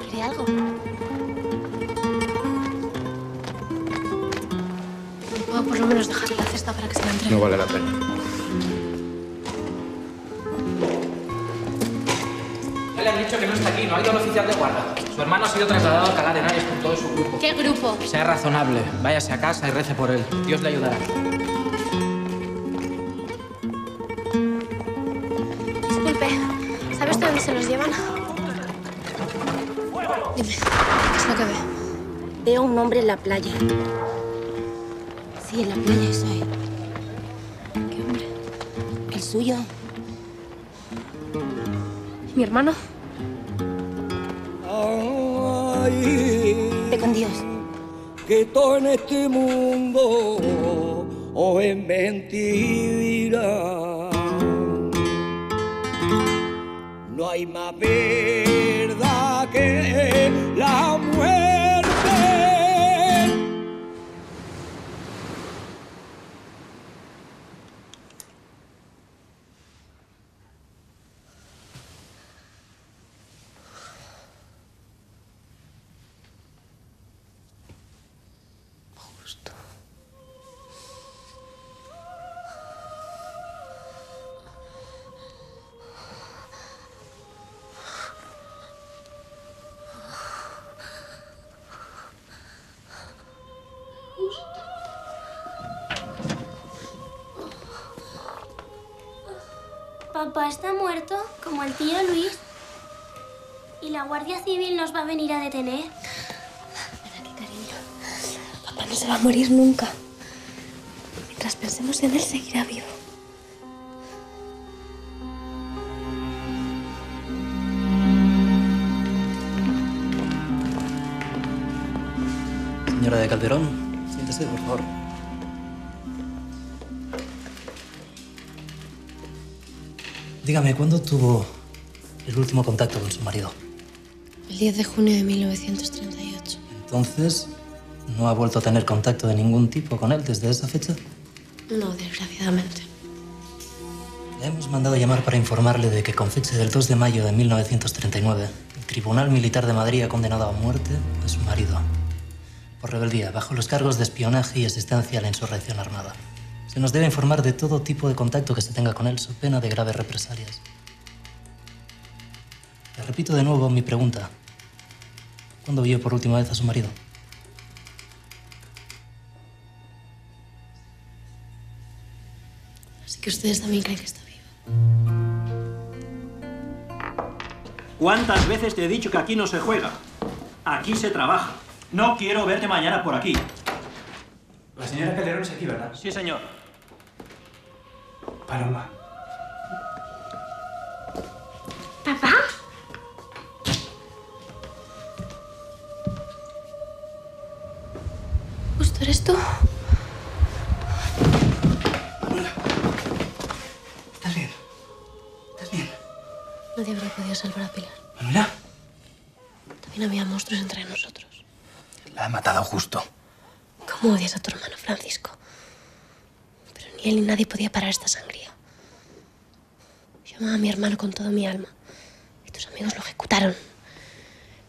¿Quiere algo? Puedo por lo menos dejarle la cesta para que se la entregue. No vale la pena. Le han dicho que no está aquí, no ha ido al oficial de guarda. Su hermano ha sido trasladado a Alcalá de Henares con todo su grupo. ¿Qué grupo? Sea razonable, váyase a casa y rece por él. Dios le ayudará. Disculpe, ¿sabe usted dónde se los llevan? Dime, ¿qué es lo que ve? Veo un hombre en la playa. Sí, en la playa, eso es. ¿Qué hombre? El suyo. ¿Mi hermano? Ve con Dios. que todo en este mundo o es mentira. No hay más verdad que la muerto, como el tío Luis. Y la Guardia Civil nos va a venir a detener. Papá no se va a morir nunca. Mientras pensemos en él, seguirá vivo. Señora de Calderón, siéntese, por favor. Dígame, ¿cuándo tuvo el último contacto con su marido? El 10 de junio de 1938. Entonces, ¿no ha vuelto a tener contacto de ningún tipo con él desde esa fecha? No, desgraciadamente. Le hemos mandado llamar para informarle de que con fecha del 2 de mayo de 1939, el Tribunal Militar de Madrid ha condenado a muerte a su marido por rebeldía, bajo los cargos de espionaje y asistencia a la insurrección armada. Se nos debe informar de todo tipo de contacto que se tenga con él, so pena de graves represalias. Le repito de nuevo mi pregunta. ¿Cuándo vio por última vez a su marido? Así que ustedes también creen que está vivo. ¿Cuántas veces te he dicho que aquí no se juega? Aquí se trabaja. No quiero verte mañana por aquí. La señora Calderón es aquí, ¿verdad? Sí, señor. Paloma. ¿Papá? ¿Justo eres tú? ¿Estás bien? ¿Estás bien? Nadie habría podido salvar a Pilar. Manuela. También había monstruos entre nosotros. La ha matado justo. ¿Cómo odias a tu hermano Francisco? Él ni nadie podía parar esta sangría. Yo amaba a mi hermano con todo mi alma. Y tus amigos lo ejecutaron.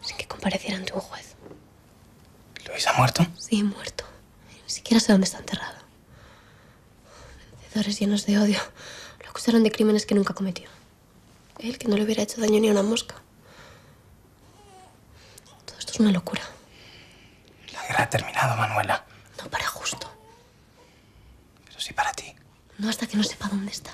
Sin que compareciera ante un juez. ¿Luis ha muerto? Sí, muerto. Ni siquiera sé dónde está enterrado. Vencedores llenos de odio lo acusaron de crímenes que nunca cometió. Él, que no le hubiera hecho daño ni a una mosca. es una locura. La guerra ha terminado, Manuela. No para justo. No hasta que no sepa dónde está.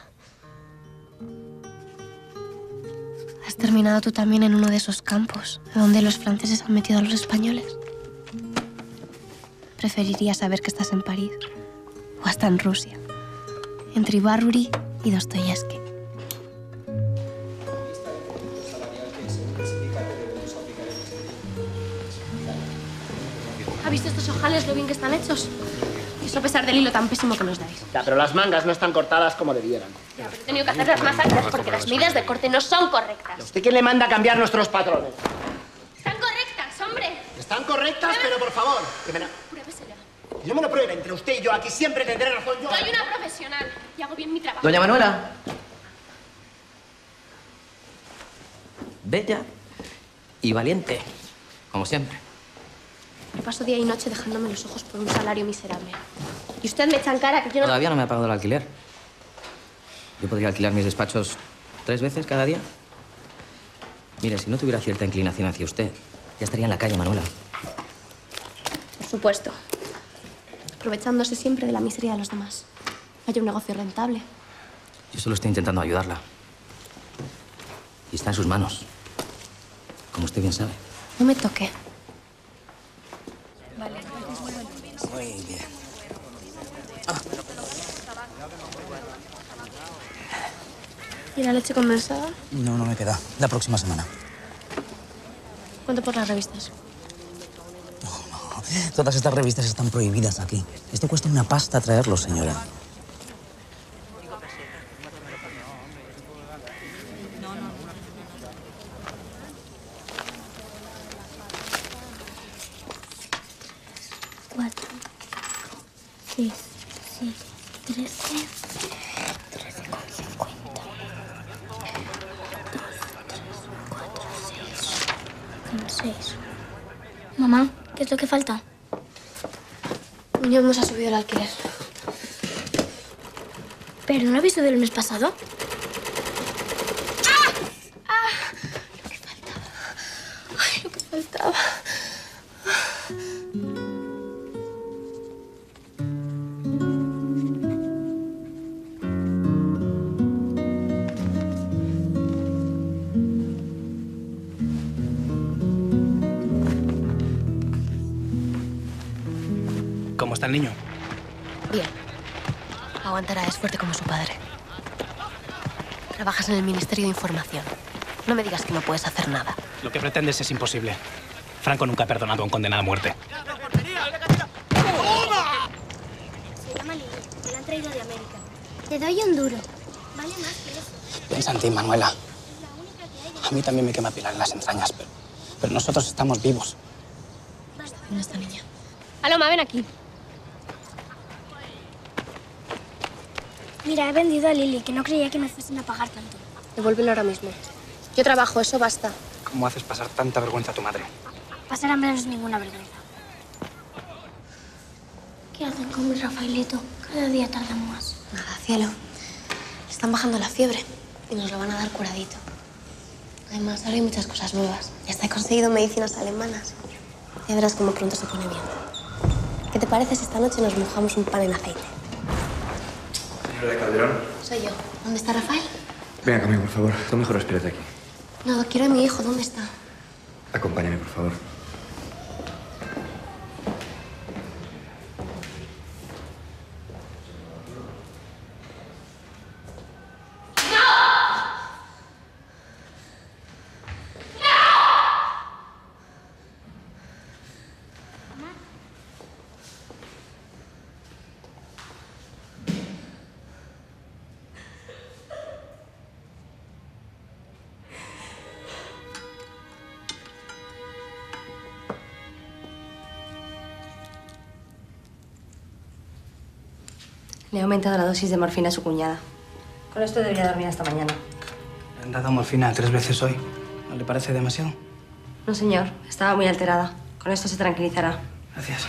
Has terminado tú también en uno de esos campos, donde los franceses han metido a los españoles. Preferiría saber que estás en París o hasta en Rusia, entre Ibarruri y Dostoyevsky. ¿Ha visto estos ojales lo bien que están hechos? Eso a pesar del hilo tan pésimo que nos dais. Ya, pero las mangas no están cortadas como debieran. Ya, pero he tenido que hacerlas más anchas porque las medidas de corte no son correctas. ¿Usted quién le manda a cambiar nuestros patrones? Están correctas, hombre. Están correctas, pero por favor, que me la- Pruébesela. Yo me lo pruebe entre usted y yo. Aquí siempre tendré razón yo. Soy una profesional y hago bien mi trabajo. Doña Manuela. Bella y valiente, como siempre. Me paso día y noche dejándome los ojos por un salario miserable. Y usted me echa en cara que yo no... Todavía no me ha pagado el alquiler. Yo podría alquilar mis despachos tres veces cada día. Mire, si no tuviera cierta inclinación hacia usted, ya estaría en la calle, Manuela. Por supuesto. Aprovechándose siempre de la miseria de los demás. Haya un negocio rentable. Yo solo estoy intentando ayudarla. Y está en sus manos. Como usted bien sabe. No me toque. Muy bien. ¿Y la leche condensada? No, no me queda. La próxima semana. ¿Cuánto por las revistas? Todas estas revistas están prohibidas aquí. Esto cuesta una pasta traerlo, señora. Cuatro, seis, siete, trece, trece con cincuenta. Dos, tres, cuatro, seis. Con seis. Mamá, ¿qué es lo que falta? Muñoz nos ha subido el alquiler. ¿Pero no habéis subido el en el Ministerio de Información. No me digas que no puedes hacer nada. Lo que pretendes es imposible. Franco nunca ha perdonado a un condenado a muerte. Se llama Lili. Me la han traído de América. Te doy un duro. Vale más que eso. Piensa en ti, Manuela. A mí también me quema Pilar en las entrañas, pero, pero nosotros estamos vivos. ¿Dónde está niña? Aloma, ven aquí. Mira, he vendido a Lili, que no creía que me fuesen a pagar tanto. Devuélvelo ahora mismo. Yo trabajo, eso basta. ¿Cómo haces pasar tanta vergüenza a tu madre? Pasar hambre no es ninguna vergüenza. ¿Qué hacen con mi Rafaelito? Cada día tardan más. Nada, cielo. Le están bajando la fiebre y nos lo van a dar curadito. Además, ahora hay muchas cosas nuevas. Ya hasta he conseguido medicinas alemanas. Ya verás cómo pronto se pone bien. ¿Qué te parece si esta noche nos mojamos un pan en aceite? Señora de Calderón. Soy yo. ¿Dónde está Rafael? Venga conmigo, por favor. Tú mejor espérate aquí. No, quiero a mi hijo. ¿Dónde está? Acompáñame, por favor. Le ha aumentado la dosis de morfina a su cuñada. Con esto debería dormir hasta mañana. Le han dado morfina tres veces hoy. ¿No le parece demasiado? No, señor. Estaba muy alterada. Con esto se tranquilizará. Gracias.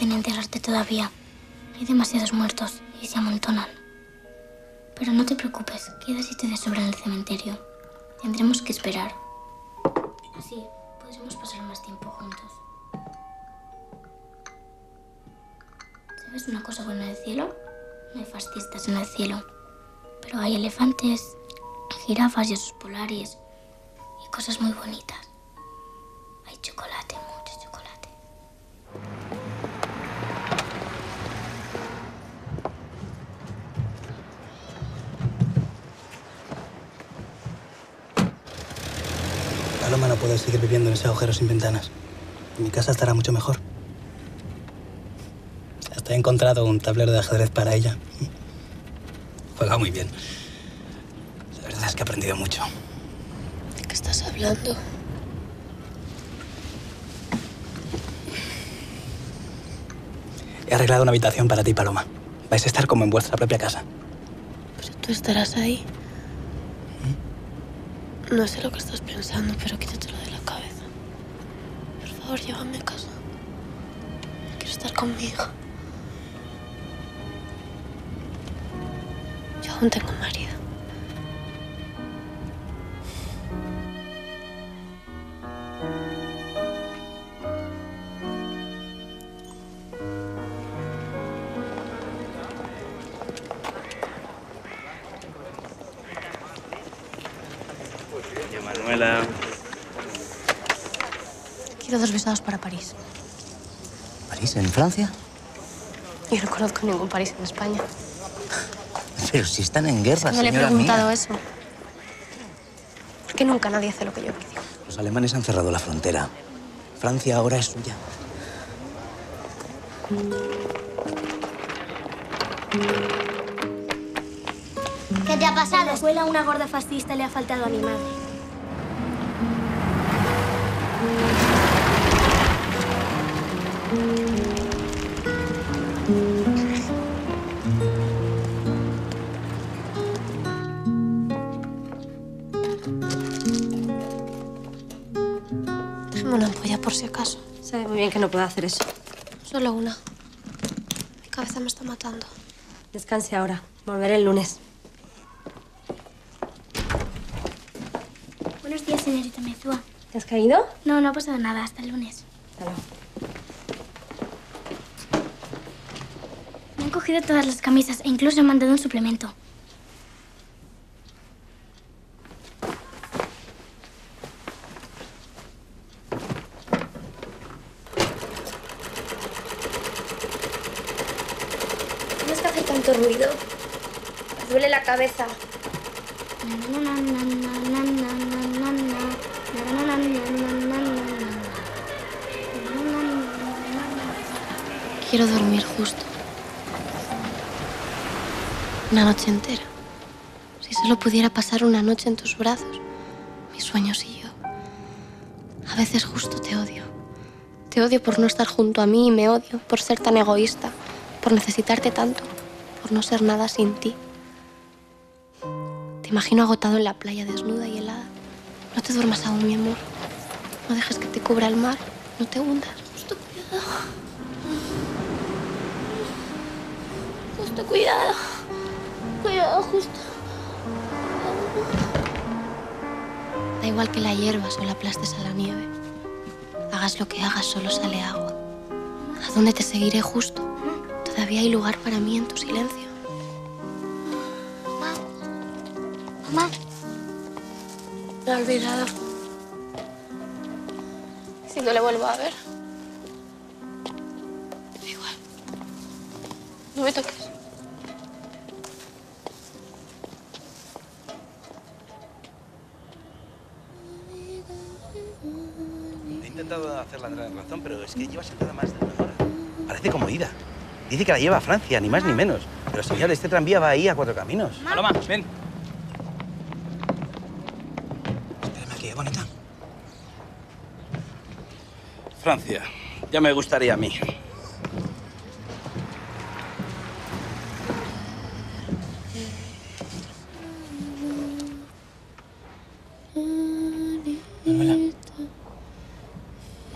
Pueden enterrarte todavía. Hay demasiados muertos y se amontonan. Pero no te preocupes, queda sitio de sobra en el cementerio. Tendremos que esperar. Así podremos pasar más tiempo juntos. ¿Sabes una cosa buena del cielo? No hay fascistas en el cielo. Pero hay elefantes, jirafas y osos polares y cosas muy bonitas. Seguir viviendo en ese agujero sin ventanas. En mi casa estará mucho mejor. Hasta he encontrado un tablero de ajedrez para ella. Juega muy bien. La verdad es que ha aprendido mucho. ¿De qué estás hablando? He arreglado una habitación para ti, Paloma. Vais a estar como en vuestra propia casa. Pero tú estarás ahí. No sé lo que estás pensando, pero quítatelo de la cabeza. Por favor, llévame a casa. Quiero estar con mi hija. Yo aún tengo marido. Para París. ¿París, en Francia? Yo no conozco ningún París en España. Pero si están en guerra, no le he preguntado mía. eso. ¿Por qué nunca nadie hace lo que yo pido? Los alemanes han cerrado la frontera. Francia ahora es suya. ¿Qué te ha pasado? En la escuela una gorda fascista le ha faltado a mi madre. Déjame una ampolla por si acaso. Sabe muy bien que no puedo hacer eso. Solo una. Mi cabeza me está matando. Descanse ahora. Volveré el lunes. Buenos días, señorita Mezúa. ¿Te has caído? No, no ha pasado nada. Hasta el lunes. Me han cogido todas las camisas e incluso he mandado un suplemento. No es que hace tanto ruido. Me duele la cabeza. Noche entera. Si solo pudiera pasar una noche en tus brazos, mis sueños y yo. A veces justo te odio. Te odio por no estar junto a mí y me odio por ser tan egoísta, por necesitarte tanto, por no ser nada sin ti. Te imagino agotado en la playa desnuda y helada. No te duermas aún, mi amor. No dejes que te cubra el mar. No te hundas. Justo cuidado. Justo cuidado. Justo. Da igual que la hierba solo aplastes a la nieve. Hagas lo que hagas, solo sale agua. ¿A dónde te seguiré justo? Todavía hay lugar para mí en tu silencio. Mamá. Me ha olvidado. Si no le vuelvo a ver. Da igual. No me toques. Intentado hacerla entrar en razón, pero es que lleva sentada más de una hora. Parece como ida. Dice que la lleva a Francia, ni más ni menos. Pero señor, este tranvía va ahí a cuatro caminos. Paloma, ven. Espérame aquí, ¿eh, bonita. Francia. Ya me gustaría a mí. Manuela.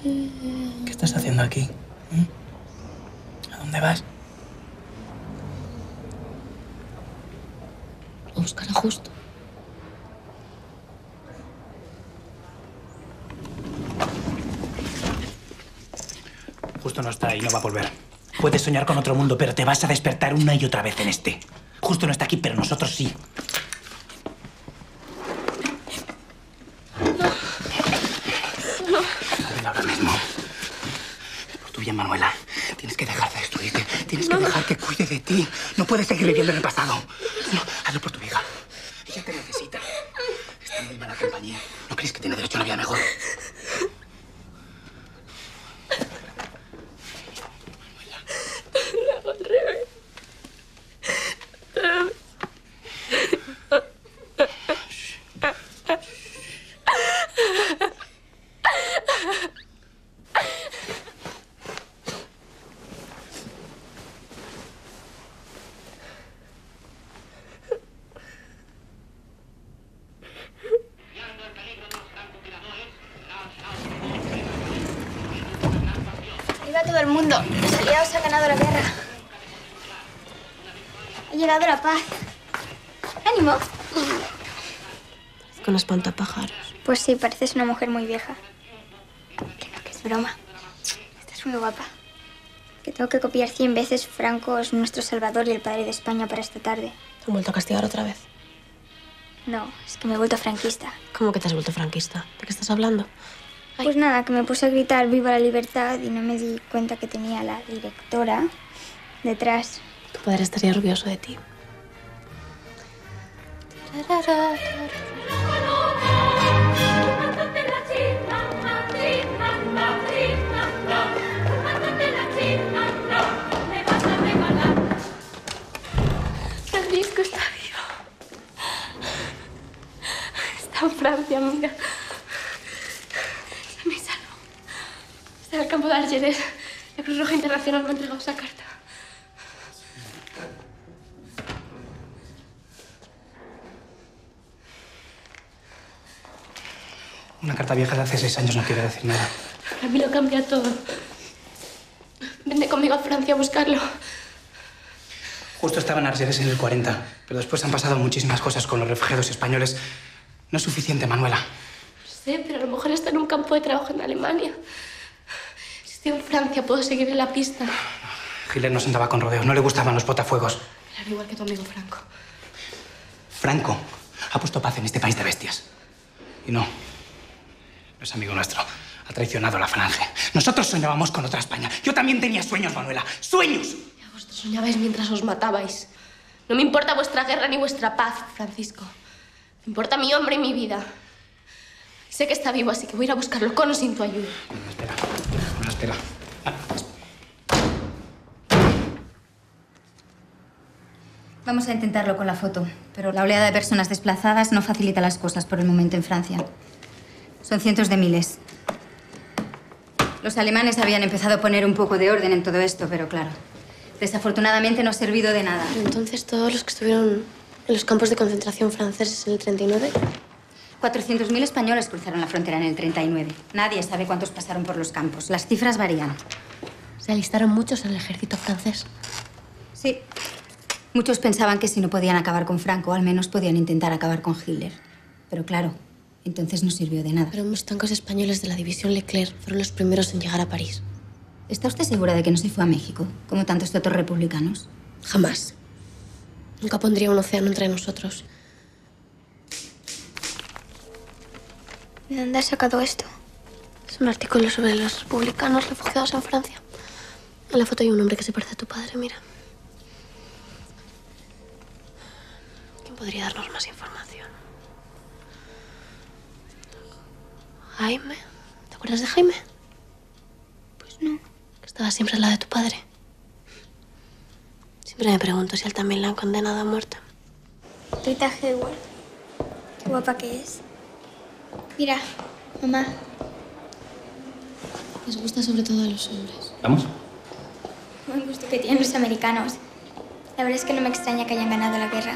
¿Qué estás haciendo aquí? ¿Mm? ¿A dónde vas? A buscar a Justo. Justo no está y no va a volver. Con otro mundo, pero te vas a despertar una y otra vez en este. Justo no está aquí, pero nosotros sí. No. Ven ahora mismo. Por tu bien, Manuela. Tienes que dejar de destruirte. Tienes que dejar que cuide de ti. No puedes seguir viviendo en el pasado. No, hazlo por tu hija. Ella te necesita. Está en muy mala compañía. ¿No crees que tiene derecho a una vida mejor? Lo hago al revés. Viva todo el mundo. Los aliados han ganado la guerra. Ha llegado la paz. ¡Ánimo! Con espantapájaros. Pues sí, pareces una mujer muy vieja. Que no, que es broma. Estás muy guapa. Que tengo que copiar cien veces Franco es nuestro salvador y el padre de España para esta tarde. ¿Te han vuelto a castigar otra vez? No, es que me he vuelto franquista. ¿Cómo que te has vuelto franquista? ¿De qué estás hablando? Pues nada, que me puse a gritar viva la libertad y no me di cuenta que tenía a la directora detrás. Tu padre estaría orgulloso de ti. Francisco En Francia, mira. Está muy salvo. Está en el campo de Argelès. La Cruz Roja Internacional me ha entregado esa carta. Una carta vieja de hace seis años no quiere decir nada. Para mí lo cambia todo. Vente conmigo a Francia a buscarlo. Justo estaba en Argeles en el 40, pero después han pasado muchísimas cosas con los refugiados españoles. No es suficiente, Manuela. No sé, pero a lo mejor está en un campo de trabajo en Alemania. Si estoy en Francia, puedo seguir en la pista. Hitler no se andaba con rodeos, no le gustaban los botafuegos. Claro, igual que tu amigo Franco. Franco ha puesto paz en este país de bestias. Y no, no es amigo nuestro. Ha traicionado a la falange. Nosotros soñábamos con otra España. Yo también tenía sueños, Manuela. ¡Sueños! Vosotros soñabais mientras os matabais. No me importa vuestra guerra ni vuestra paz, Francisco. Me importa mi hombre y mi vida. Sé que está vivo, así que voy a ir a buscarlo con o sin tu ayuda. No, espera. Vamos a intentarlo con la foto, pero la oleada de personas desplazadas no facilita las cosas por el momento en Francia. Son cientos de miles. Los alemanes habían empezado a poner un poco de orden en todo esto, pero claro, desafortunadamente no ha servido de nada. Pero entonces, todos los que estuvieron en los campos de concentración franceses en el 39. 400.000 españoles cruzaron la frontera en el 39. Nadie sabe cuántos pasaron por los campos. Las cifras varían. Se alistaron muchos en el ejército francés. Sí. Muchos pensaban que si no podían acabar con Franco, al menos podían intentar acabar con Hitler. Pero claro, entonces no sirvió de nada. Pero unos tanques españoles de la división Leclerc fueron los primeros en llegar a París. ¿Está usted segura de que no se fue a México, como tantos otros republicanos? Jamás. Nunca pondría un océano entre nosotros. ¿De dónde has sacado esto? Es un artículo sobre los republicanos refugiados en Francia. En la foto hay un hombre que se parece a tu padre, mira. ¿Quién podría darnos más información? Jaime. ¿Te acuerdas de Jaime? Pues no. Que estaba siempre al lado de tu padre. Siempre me pregunto si él también le han condenado a muerte. Rita Hayward. Qué guapa que es. Mira, mamá. Les gusta sobre todo a los hombres. ¿Vamos? Buen gusto que tienen los americanos. La verdad es que no me extraña que hayan ganado la guerra.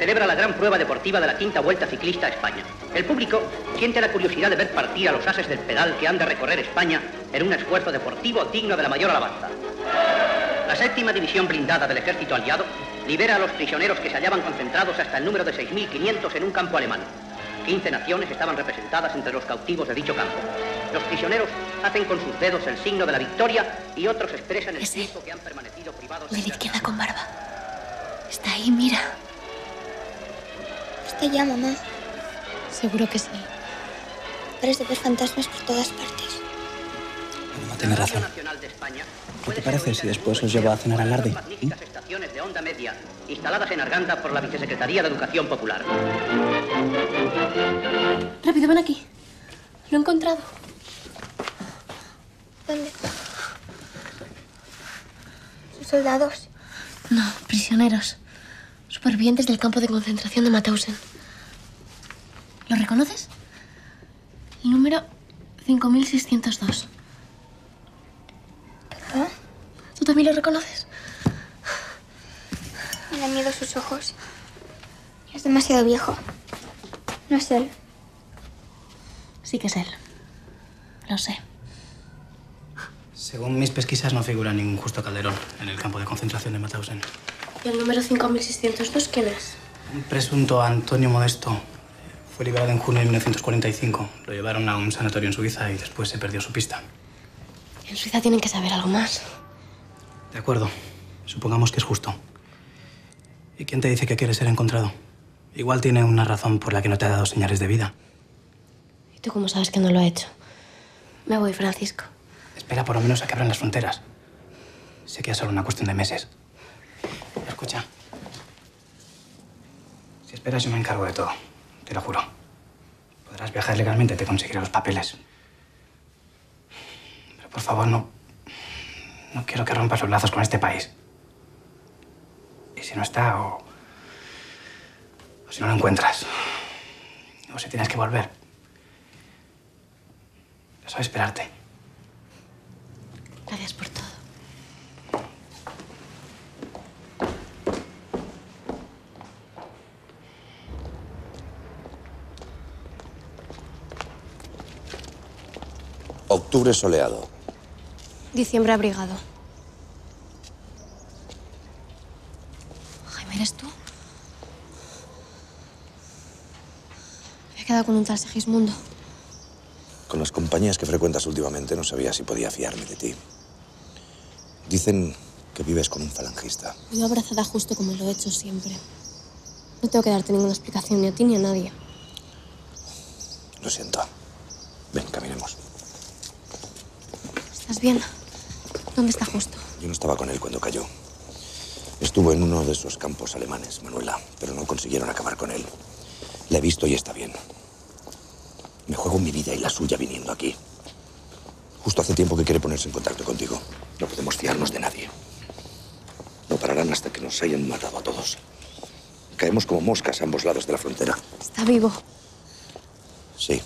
Celebra la gran prueba deportiva de la quinta Vuelta Ciclista a España. El público siente la curiosidad de ver partir a los ases del pedal que han de recorrer España en un esfuerzo deportivo digno de la mayor alabanza. La séptima división blindada del ejército aliado libera a los prisioneros que se hallaban concentrados hasta el número de 6.500 en un campo alemán. 15 naciones estaban representadas entre los cautivos de dicho campo. Los prisioneros hacen con sus dedos el signo de la victoria y otros expresan el tiempo que han permanecido privados de la izquierda con barba. Está ahí, mira. Está ya, mamá. Seguro que sí. Parece ver fantasmas por todas partes. Mamá tiene razón. ¿Qué te parece si después os llevo a cenar al Lardi? Estaciones de onda media instaladas en Arganda por la Vicesecretaría de Educación Popular. Rápido, ven aquí. Lo he encontrado. ¿Dónde? ¿Sus soldados? No, prisioneros. Supervivientes del campo de concentración de Mauthausen. ¿Lo reconoces? El número 5602. ¿Papá? ¿Tú también lo reconoces? Me dan miedo sus ojos. Es demasiado viejo. No es él. Sí que es él. Lo sé. Según mis pesquisas, no figura ningún justo Calderón en el campo de concentración de Mauthausen. ¿Y el número 5602 quién es? Un presunto Antonio Modesto fue liberado en junio de 1945. Lo llevaron a un sanatorio en Suiza y después se perdió su pista. En Suiza tienen que saber algo más. De acuerdo. Supongamos que es justo. ¿Y quién te dice que quiere ser encontrado? Igual tiene una razón por la que no te ha dado señales de vida. ¿Y tú cómo sabes que no lo ha hecho? Me voy, Francisco. Espera por lo menos a que abran las fronteras. Sé que es solo una cuestión de meses. Escucha. Si esperas, yo me encargo de todo. Te lo juro. Podrás viajar legalmente, te conseguiré los papeles. Pero por favor, no. No quiero que rompas los lazos con este país. Y si no está, o. O si no lo encuentras. O si tienes que volver. Eso es esperarte. Gracias por todo. Octubre soleado. Diciembre abrigado. Jaime, ¿eres tú? Me he quedado con un tal Segismundo. Con las compañías que frecuentas últimamente no sabía si podía fiarme de ti. Dicen que vives con un falangista. Yo abrazada justo como lo he hecho siempre. No tengo que darte ninguna explicación ni a ti ni a nadie. Lo siento. Ven, caminemos. ¿Estás bien? ¿Dónde está justo? Yo no estaba con él cuando cayó. Estuvo en uno de esos campos alemanes, Manuela, pero no consiguieron acabar con él. La he visto y está bien. Me juego mi vida y la suya viniendo aquí. Justo hace tiempo que quiere ponerse en contacto contigo. No podemos fiarnos de nadie. No pararán hasta que nos hayan matado a todos. Caemos como moscas a ambos lados de la frontera. Está vivo. Sí,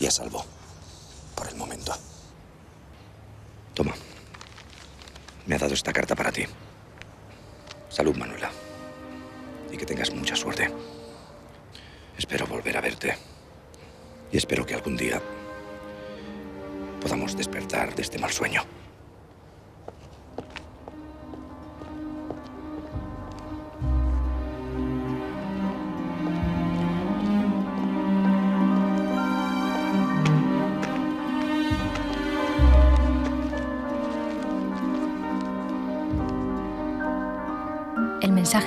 y a salvo. Por el momento. Toma. Me ha dado esta carta para ti. Salud, Manuela. Y que tengas mucha suerte. Espero volver a verte. Y espero que algún día podamos despertar de este mal sueño.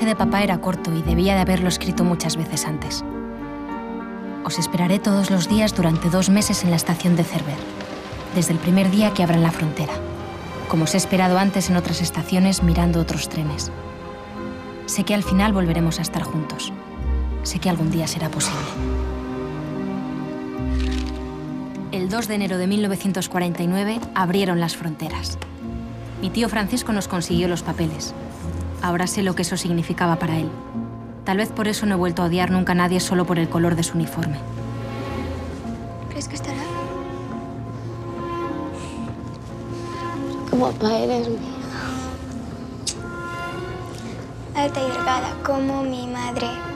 Mensaje de papá era corto y debía de haberlo escrito muchas veces antes. Os esperaré todos los días durante dos meses en la estación de Cerver, desde el primer día que abran la frontera, como os he esperado antes en otras estaciones mirando otros trenes. Sé que al final volveremos a estar juntos. Sé que algún día será posible. El 2 de enero de 1949 abrieron las fronteras. Mi tío Francisco nos consiguió los papeles. Ahora sé lo que eso significaba para él. Tal vez por eso no he vuelto a odiar nunca a nadie solo por el color de su uniforme. ¿Crees que estará? Qué guapa eres, mi hija. Alta y como mi madre.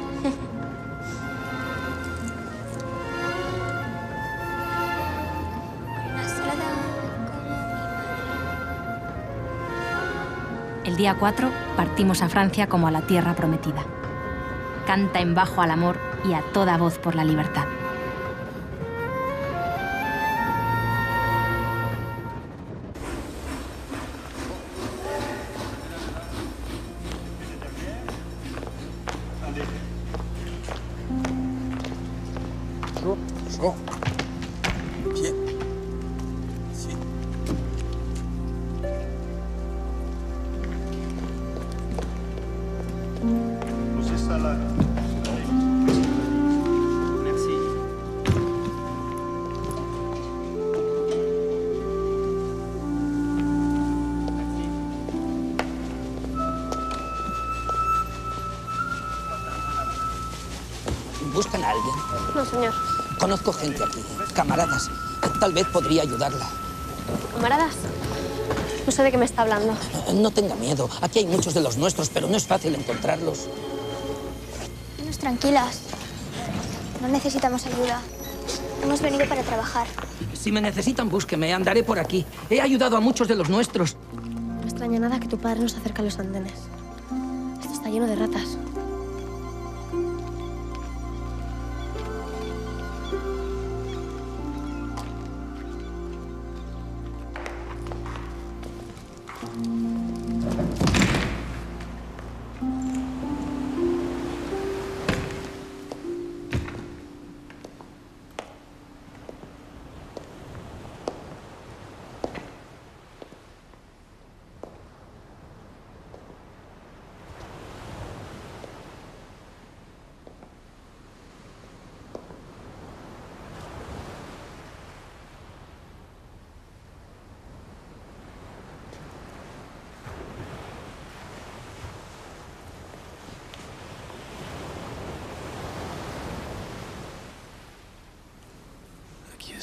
El día 4 partimos a Francia como a la tierra prometida. Canta en bajo al amor y a toda voz por la libertad. Conozco gente aquí, camaradas. Tal vez podría ayudarla. ¿Camaradas? No sé de qué me está hablando. No tenga miedo. Aquí hay muchos de los nuestros, pero no es fácil encontrarlos. Unos tranquilas. No necesitamos ayuda. Hemos venido para trabajar. Si me necesitan, búsqueme. Andaré por aquí. He ayudado a muchos de los nuestros. No extraña nada que tu padre nos acerque a los andenes. Esto está lleno de ratas. Aquí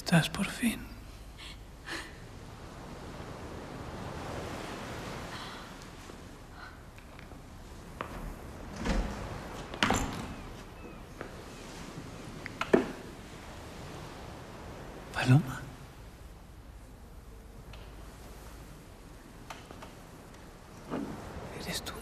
estás por fin. Paloma. Eres tú.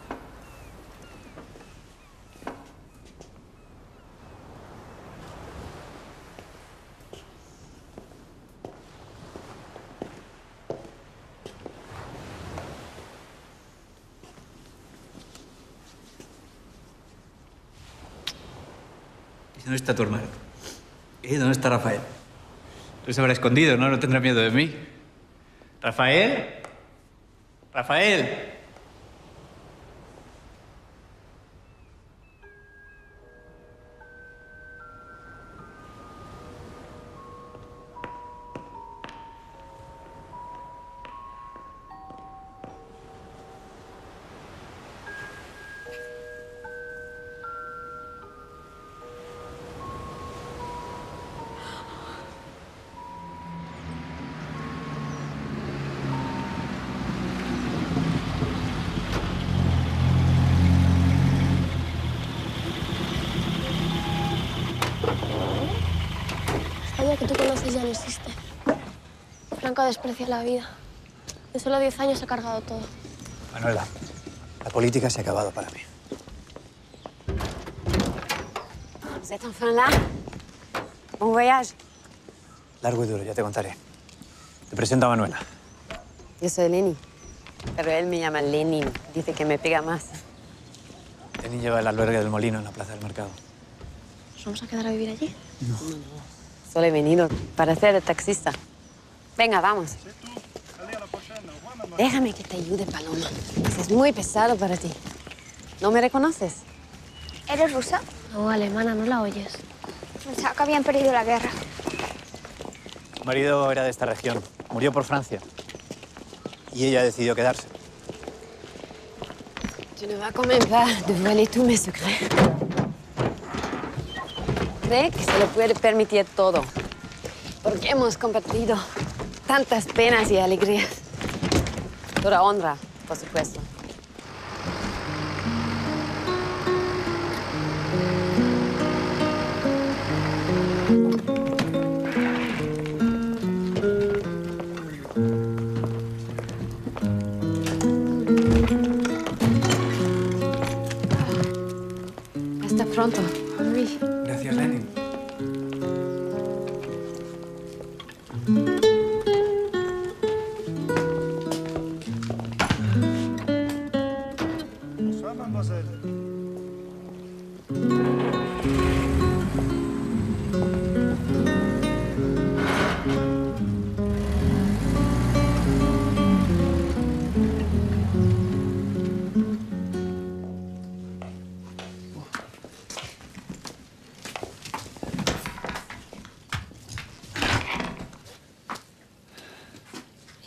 ¿Y dónde está tu hermano? ¿Y dónde está Rafael? No se habrá escondido, ¿no? No tendrá miedo de mí. ¿Rafael? ¿Rafael? Franco desprecia la vida. En solo 10 años ha cargado todo. Manuela, la política se ha acabado para mí. Vous êtes enfin là Bon voyage. Largo y duro, ya te contaré. Te presento a Manuela. Yo soy Lenny. Pero él me llama Lenin. Dice que me pega más. Jenny lleva el albergue del molino en la plaza del mercado. ¿Nos vamos a quedar a vivir allí? No. Solo he venido para ser taxista. Venga, vamos. Déjame que te ayude, Paloma. Eso es muy pesado para ti. ¿No me reconoces? ¿Eres rusa? No, alemana, no la oyes. Pensaba que habían perdido la guerra. Su marido era de esta región. Murió por Francia. Y ella decidió quedarse. Tu ne vas quand même pas dévoiler tous mes secrets. Cree que se lo puede permitir todo. Porque hemos compartido tantas penas y alegrías. Toda honra, por supuesto. Hasta pronto. Gracias, Lenin.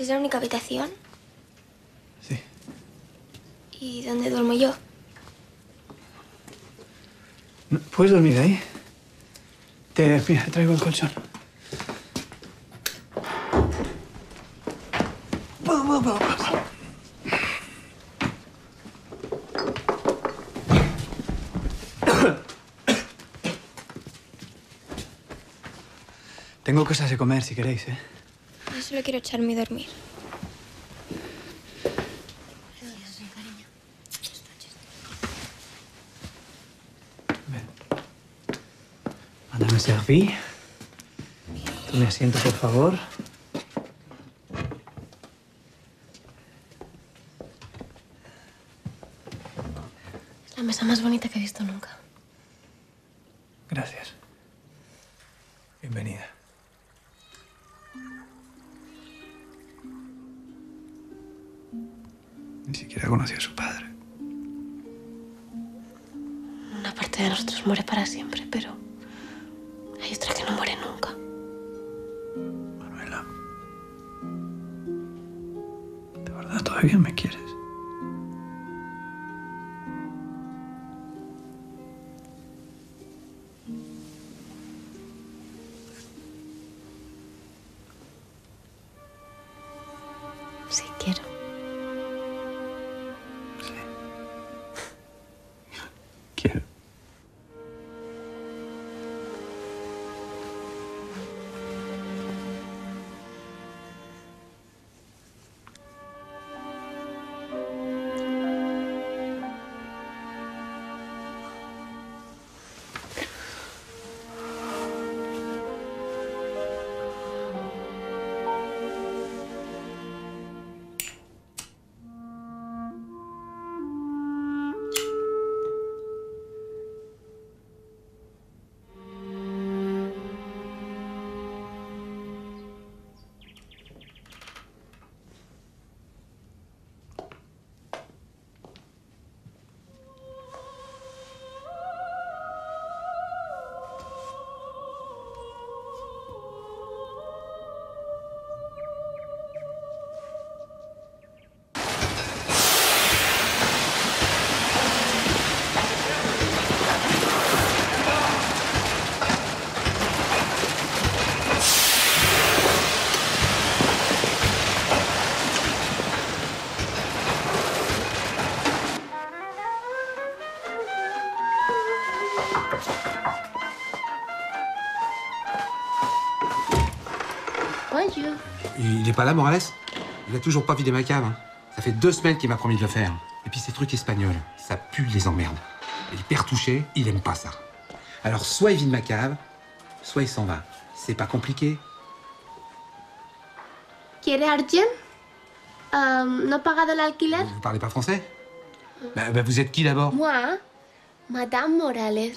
¿Es la única habitación? Sí. ¿Y dónde duermo yo? ¿Puedes dormir ahí? Te, mira, te traigo el colchón. *coughs* Tengo cosas de comer si queréis, ¿eh? Solo quiero echarme y dormir. Mándame serví. Tome asiento, por favor. Il n'est pas là, Morales Il a toujours pas vidé ma cave. hein. Ça fait deux semaines qu'il m'a promis de le faire. Et puis ces trucs espagnols, ça pue les emmerdes. Et hyper touché, il aime pas ça. Alors soit il vide ma cave, soit il s'en va. C'est pas compliqué. ¿Quiere Arjen? Um, ¿No pagado el alquiler? Vous parlez pas français? Bah, bah, vous êtes qui d'abord? Moi, Madame Morales.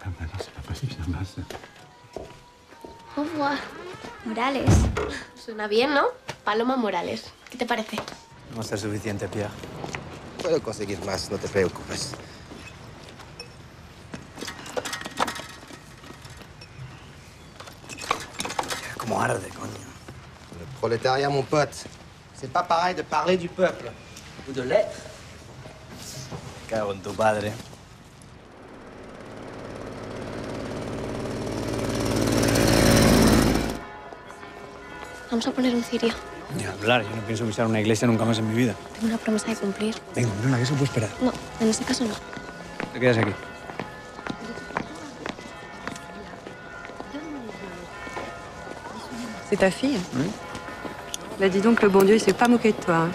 Ah, bah non, c'est pas possible, ça revoir. Morales. Suena bien, ¿no? Paloma Morales. ¿Qué te parece? No va a ser suficiente, Pierre. Puedo conseguir más, no te preocupes. Como arde, coño. Le prolétariat, mon pote, c'est pas pareil de parler du peuple ou de l'être. Cago en tu padre. Vamos a poner un cirio. Ni hablar, yo no pienso pisar una iglesia nunca más en mi vida. Tengo una promesa de cumplir. Venga, Manuela, que se puede esperar. No, en ese caso no. Te quedas aquí. C'est ta fille Oui. Bah dis donc, le bon Dieu, il s'est pas moqué de toi. hein.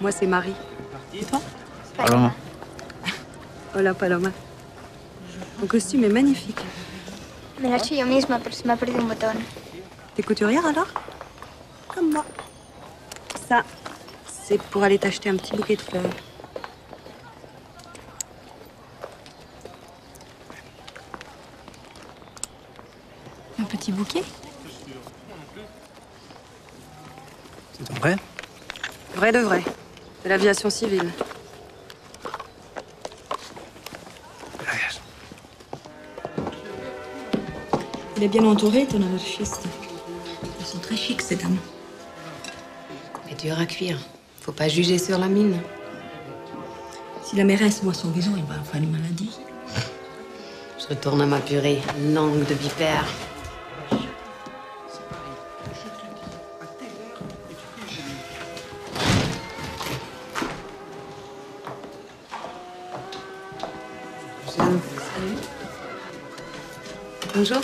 Moi, c'est Marie. Et toi Paloma. *laughs* Hola, Paloma. Ton costume est magnifique. Me lo he hecho yo misma, pero se me ha perdido un botón. T'es couturière alors? Comme moi. Ça, c'est pour aller t'acheter un petit bouquet de fleurs. Un petit bouquet? C'est ton vrai? Vrai de vrai. De l'aviation civile. Il est bien entouré, ton anarchiste. Très chics, ces dames. Mais dur à cuire. Faut pas juger sur la mine. Si la mairesse voit son bison, il va avoir une maladie. Je retourne à ma purée. Langue de vipère. Bonjour.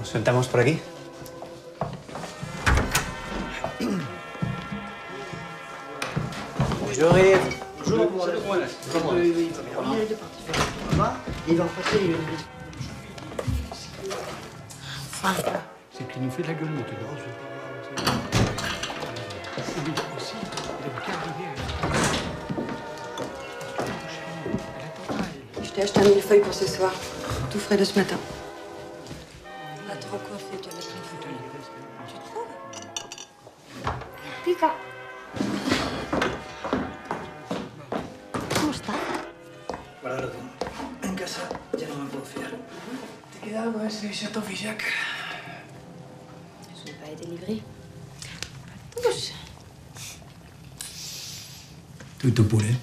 Nos sentamos por aquí. Bonjour, Yves. Bonjour, Il va en passer une. C'est qu'il nous fait de la gueule maintenant. Je t'ai acheté un millefeuille pour ce soir. Tout frais de ce matin. Y tu puré.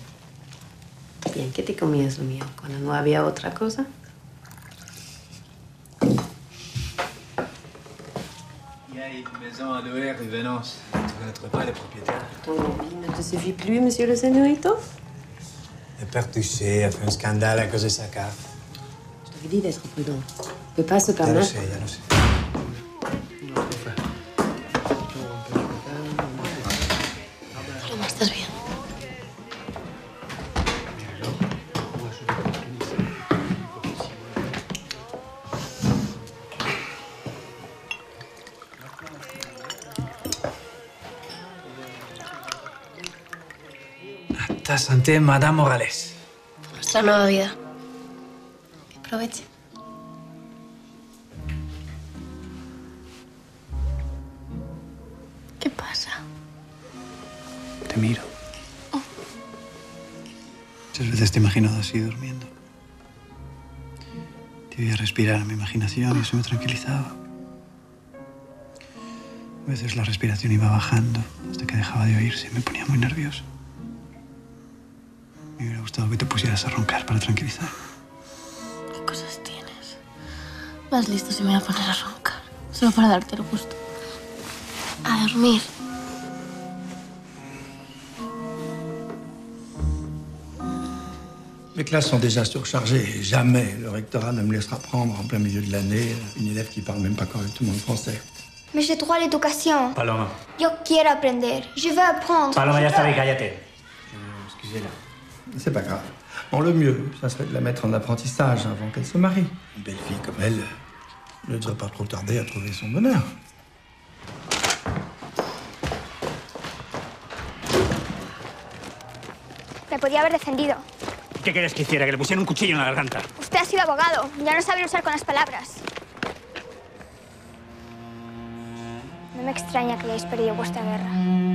Bien, ¿qué te comías lo mío? Cuando no había otra cosa? Il y a une maison à louer rue Venance. Tu ne connaîtrais pas les propriétaires Ton envie ne te suffit plus, monsieur le señorito? Le père Touché a fait un scandale à cause de sa carte. Je t'avais dit d'être prudent. Ne pas se Ya calmer. lo sé, ya Ta santé, Madame Morales. Nuestra nueva vida. Aproveche. ¿Qué pasa? Te miro. Muchas veces te he imaginado así, durmiendo. Te oía respirar en mi imaginación y eso me tranquilizaba. A veces la respiración iba bajando hasta que dejaba de oírse y me ponía muy nervioso. Gustado que te pusieras a roncar para tranquilizar. ¿Qué cosas tienes? Vas listo si me voy a poner a roncar. Solo para darte el gusto. A dormir. Mes classes sont déjà surchargées et jamais le rectorat ne me laissera prendre en plein milieu de l'année une élève qui parle même pas correctement le français. Mais j'ai droit à l'éducation. Paloma. Yo quiero aprender. Je veux apprendre. Paloma, ya está bien, cállate. Excusez-la. C'est pas grave. Bon, le mieux, ça serait de la mettre en apprentissage avant qu'elle se marie. Une belle fille comme elle ne devrait pas trop tarder à trouver son bonheur. Me podía haber defendido. ¿Qué quieres que hiciera? Que le pusieran un cuchillo en la garganta. Usted ha sido abogado. Ya no sabe usar con las palabras. No me extraña que hayáis perdido vuestra guerra.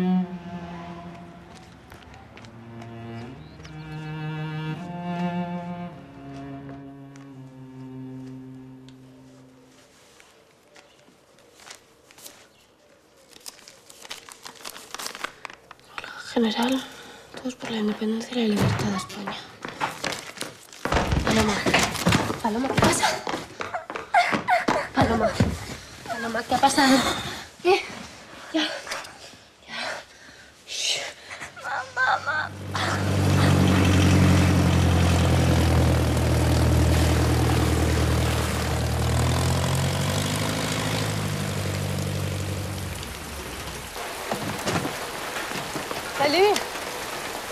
Y la libertad de España. Paloma. Paloma, ¿qué pasa? Paloma. Paloma, ¿qué ha pasado? ¿Qué? Ya. Mamá. Salut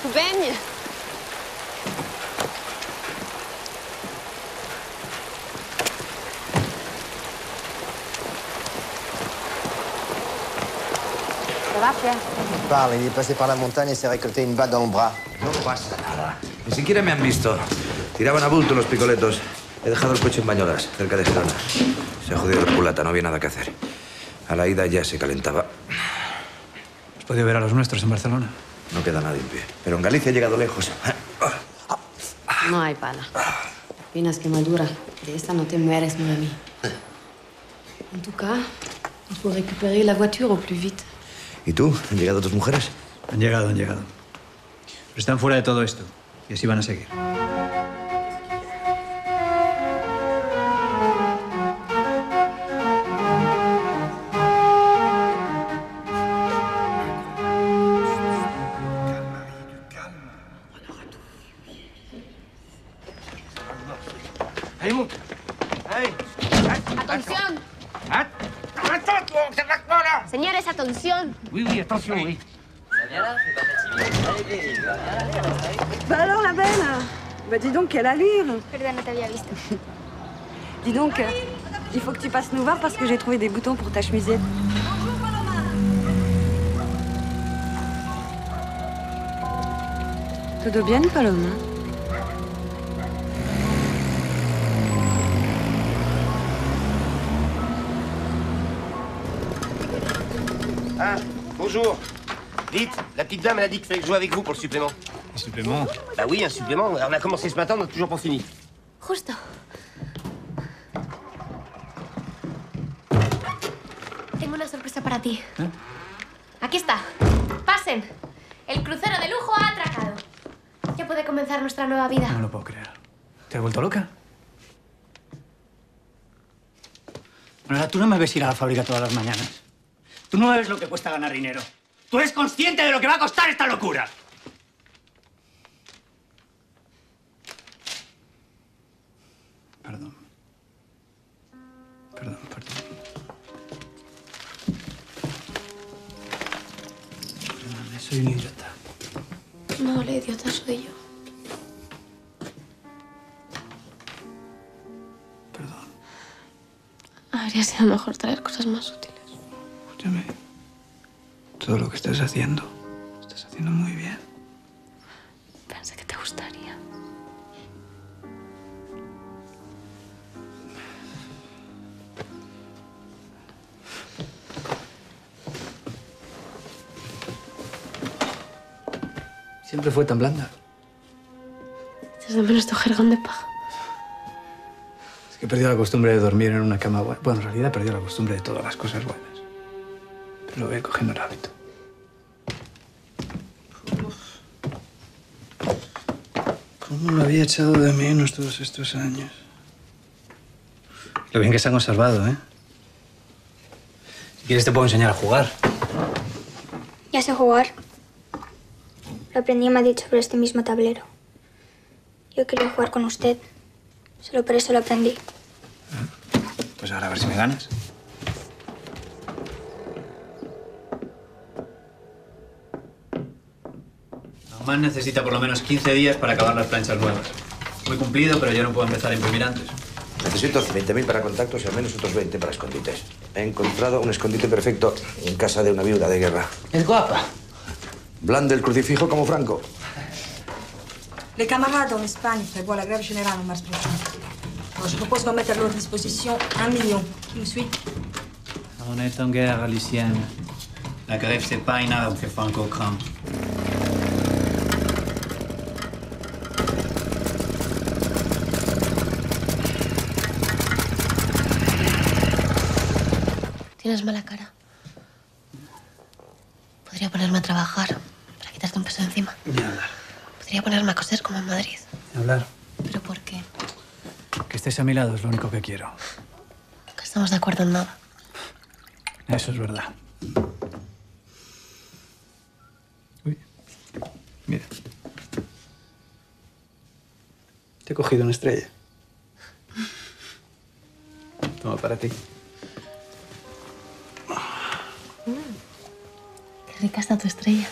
Tu baignes Ça va, Pierre Parle, il est passé par la montagne et s'est récolté une balle dans le bras. No pasa nada. Ni siquiera me han visto. Tiraban a bulto los picoletos. He dejado el coche en Bañolas, cerca de Gerona. Se ha jodido la culata, no había nada que hacer. A la ida ya se calentaba. ¿Has podido ver a los nuestros en Barcelona? No queda nadie en pie. Pero en Galicia he llegado lejos. No hay pala. Apenas quemadura. De esta no te mueres, mon ami. En tout cas, il faut récupérer la voiture au plus vite. ¿Y tú? ¿Han llegado tus mujeres? Han llegado, han llegado. Pero están fuera de todo esto. Y así van a seguir. Atención. Oui, oui, attention, oui. Bah alors, la belle Bah dis donc, quelle allure visto. *laughs* Dis donc, euh, il faut que tu passes nous voir parce que j'ai trouvé des boutons pour ta chemisette. Todo bien, Paloma bonjour. Vite, la petite dame, elle a dit qu'il fallait que je joue avec vous pour le supplément. Un supplément Bah oui, un supplément. On a commencé ce matin, on n'a toujours pas fini. Justo. Tengo una sorpresa para ti. Aquí está. Pasen. El crucero de lujo ha atracado. Ya puede comenzar nuestra nueva vida. No lo puedo creer. ¿Te has vuelto loca? Manuela, tú no me ves ir a la fábrica todas las mañanas. Tú no ves lo que cuesta ganar dinero. Tú eres consciente de lo que va a costar esta locura. Perdón. Perdón, perdón. Perdóname, soy un idiota. No, la idiota soy yo. Perdón. Habría sido mejor traer cosas más útiles. Escúchame. Todo lo que estás haciendo, lo estás haciendo muy bien. Pensé que te gustaría. Siempre fue tan blanda. Echas de menos tu jergón de paja. Es que he perdido la costumbre de dormir en una cama buena. Bueno, en realidad he perdido la costumbre de todas las cosas buenas. Pero voy cogiendo el hábito. ¿Cómo lo había echado de menos todos estos años? Lo bien que se han conservado, ¿eh? Si quieres te puedo enseñar a jugar. Ya sé jugar. Lo aprendí en Madrid sobre este mismo tablero. Yo quería jugar con usted. Solo por eso lo aprendí. Pues ahora a ver si me ganas. Norman necesita por lo menos 15 días para acabar las planchas nuevas. Muy cumplido, pero yo no puedo empezar a imprimir antes. Necesito 20.000 para contactos y al menos otros 20 para escondites. He encontrado un escondite perfecto en casa de una viuda de guerra. Es guapa. Blande el crucifijo como Franco. Les camarades en Espagne prévoient la grève générale en mars prochain. Je propose qu'on mette à leur disposition un million. Qui me suit On est en guerre, Lucienne. La grève, c'est pas une arme que Franco crame. Tienes mala cara. Podría ponerme a trabajar para quitarte un peso de encima. Ni hablar. Podría ponerme a coser como en Madrid. Ni hablar. ¿Pero por qué? Que estés a mi lado es lo único que quiero. Nunca estamos de acuerdo en nada. Eso es verdad. Uy. Mira. Te he cogido una estrella. Toma para ti. Rica está tu estrella.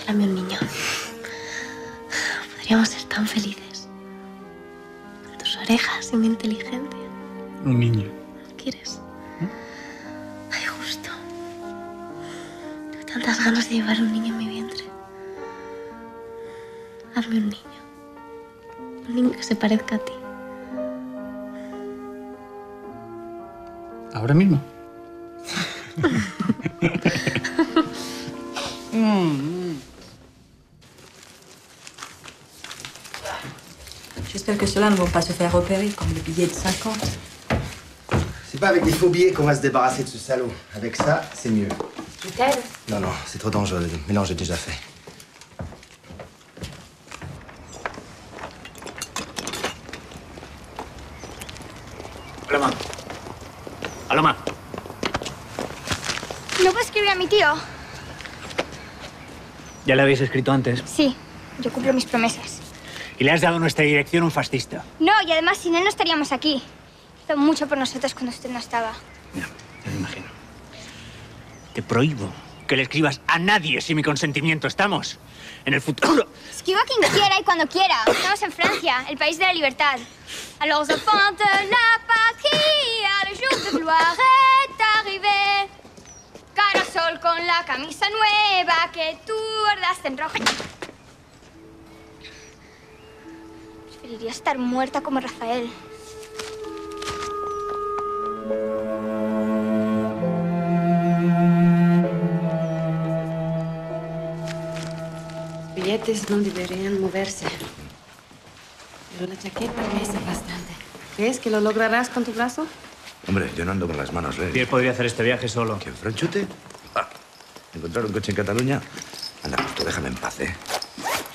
Regálame un niño. Podríamos ser tan felices. Con tus orejas y mi inteligencia. Un niño. ¿Quieres? Ay, justo. Tengo tantas ganas de llevar un niño en mi vientre. Hazme un niño. Un niño que se parezca a ti. ¿Ahora mismo? J'espère que ceux-là ne vont pas se faire repérer comme le billet de 50. C'est pas avec des faux billets qu'on va se débarrasser de ce salaud. Avec ça, c'est mieux. Je t'aide. Non, non, c'est trop dangereux. Le mélange est déjà fait. Ya le habéis escrito antes. Sí, yo cumplo mis promesas. Y le has dado nuestra dirección a un fascista. No, y además sin él no estaríamos aquí. Hizo mucho por nosotros cuando usted no estaba. Ya me imagino. Te prohíbo que le escribas a nadie sin mi consentimiento. Estamos en el futuro. *coughs* Escriba a quien quiera y cuando quiera. Estamos en Francia, el país de la libertad. Alors enfants de la patrie, le jour de gloire est arrivé. Cara sol con la camisa nueva que tú bordaste en rojo. Preferiría estar muerta como Rafael. Los billetes no deberían moverse. Pero la chaqueta pesa bastante. ¿Crees que lo lograrás con tu brazo? Hombre, yo no ando con las manos leves. Pierre podría hacer este viaje solo. ¿Quién, Franchute? Ah, ¿Encontrar un coche en Cataluña? Déjame en paz, ¿eh?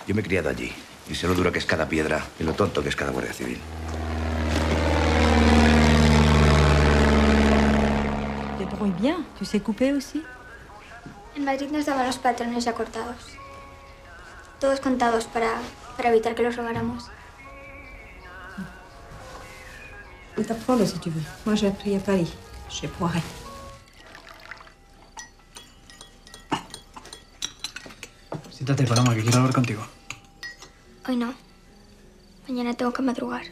Yo me he criado allí y sé lo duro que es cada piedra y lo tonto que es cada guardia civil. Te débrouilles bien. Tu sais couper aussi En Madrid nos daban los patrones ya cortados. Todos contados para, para evitar que los robáramos. Je t'apprends si tu veux. Moi, j'ai appris à Paris. Chez Poiret. Siéntate, Paloma, que quiero hablar contigo. Hoy no. Mañana tengo que madrugar.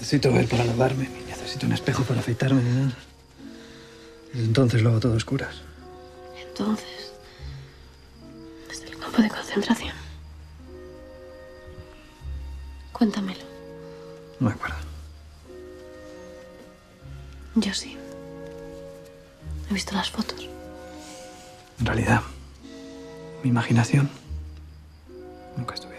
Necesito ver para lavarme, ni necesito un espejo para afeitarme, ni nada. Desde entonces lo hago todo a oscuras. Entonces, desde el campo de concentración. Cuéntamelo. No me acuerdo. Yo sí. He visto las fotos. En realidad, mi imaginación nunca estuve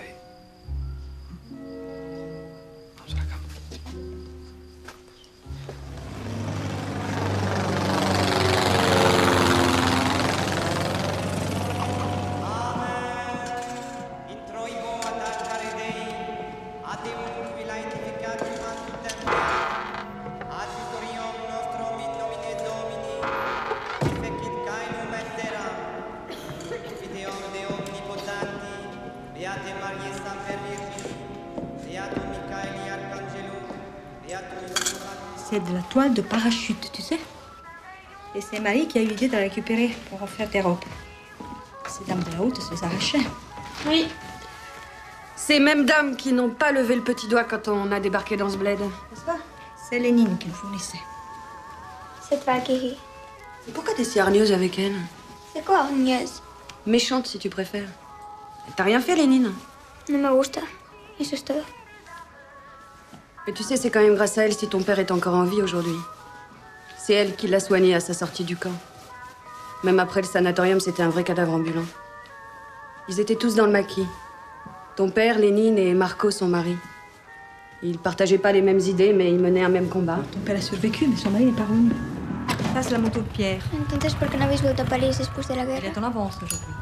parachute, tu sais. Et c'est Marie qui a eu l'idée de la récupérer pour en faire des robes. Ces dames de la haute se les arrachaient. Oui. Ces mêmes dames qui n'ont pas levé le petit doigt quand on a débarqué dans ce bled. N'est-ce pas? C'est Lénine qui le fournissait. C'est pas qui. Et pourquoi t'es si hargneuse avec elle? C'est quoi, hargneuse? Méchante, si tu préfères. T'as rien fait, Lénine? No me gusta. Todo. Mais tu sais, c'est quand même grâce à elle si ton père est encore en vie aujourd'hui. C'est elle qui l'a soigné à sa sortie du camp. Même après le sanatorium, c'était un vrai cadavre ambulant. Ils étaient tous dans le maquis. Ton père, Lénine et Marco, son mari. Ils partageaient pas les mêmes idées, mais ils menaient un même combat. Ton père a survécu, mais son mari n'est pas revenu. C'est la moto de Pierre. Entonces, ¿por qué no habéis vuelto a París después de la Elle guerra? est en avance aujourd'hui.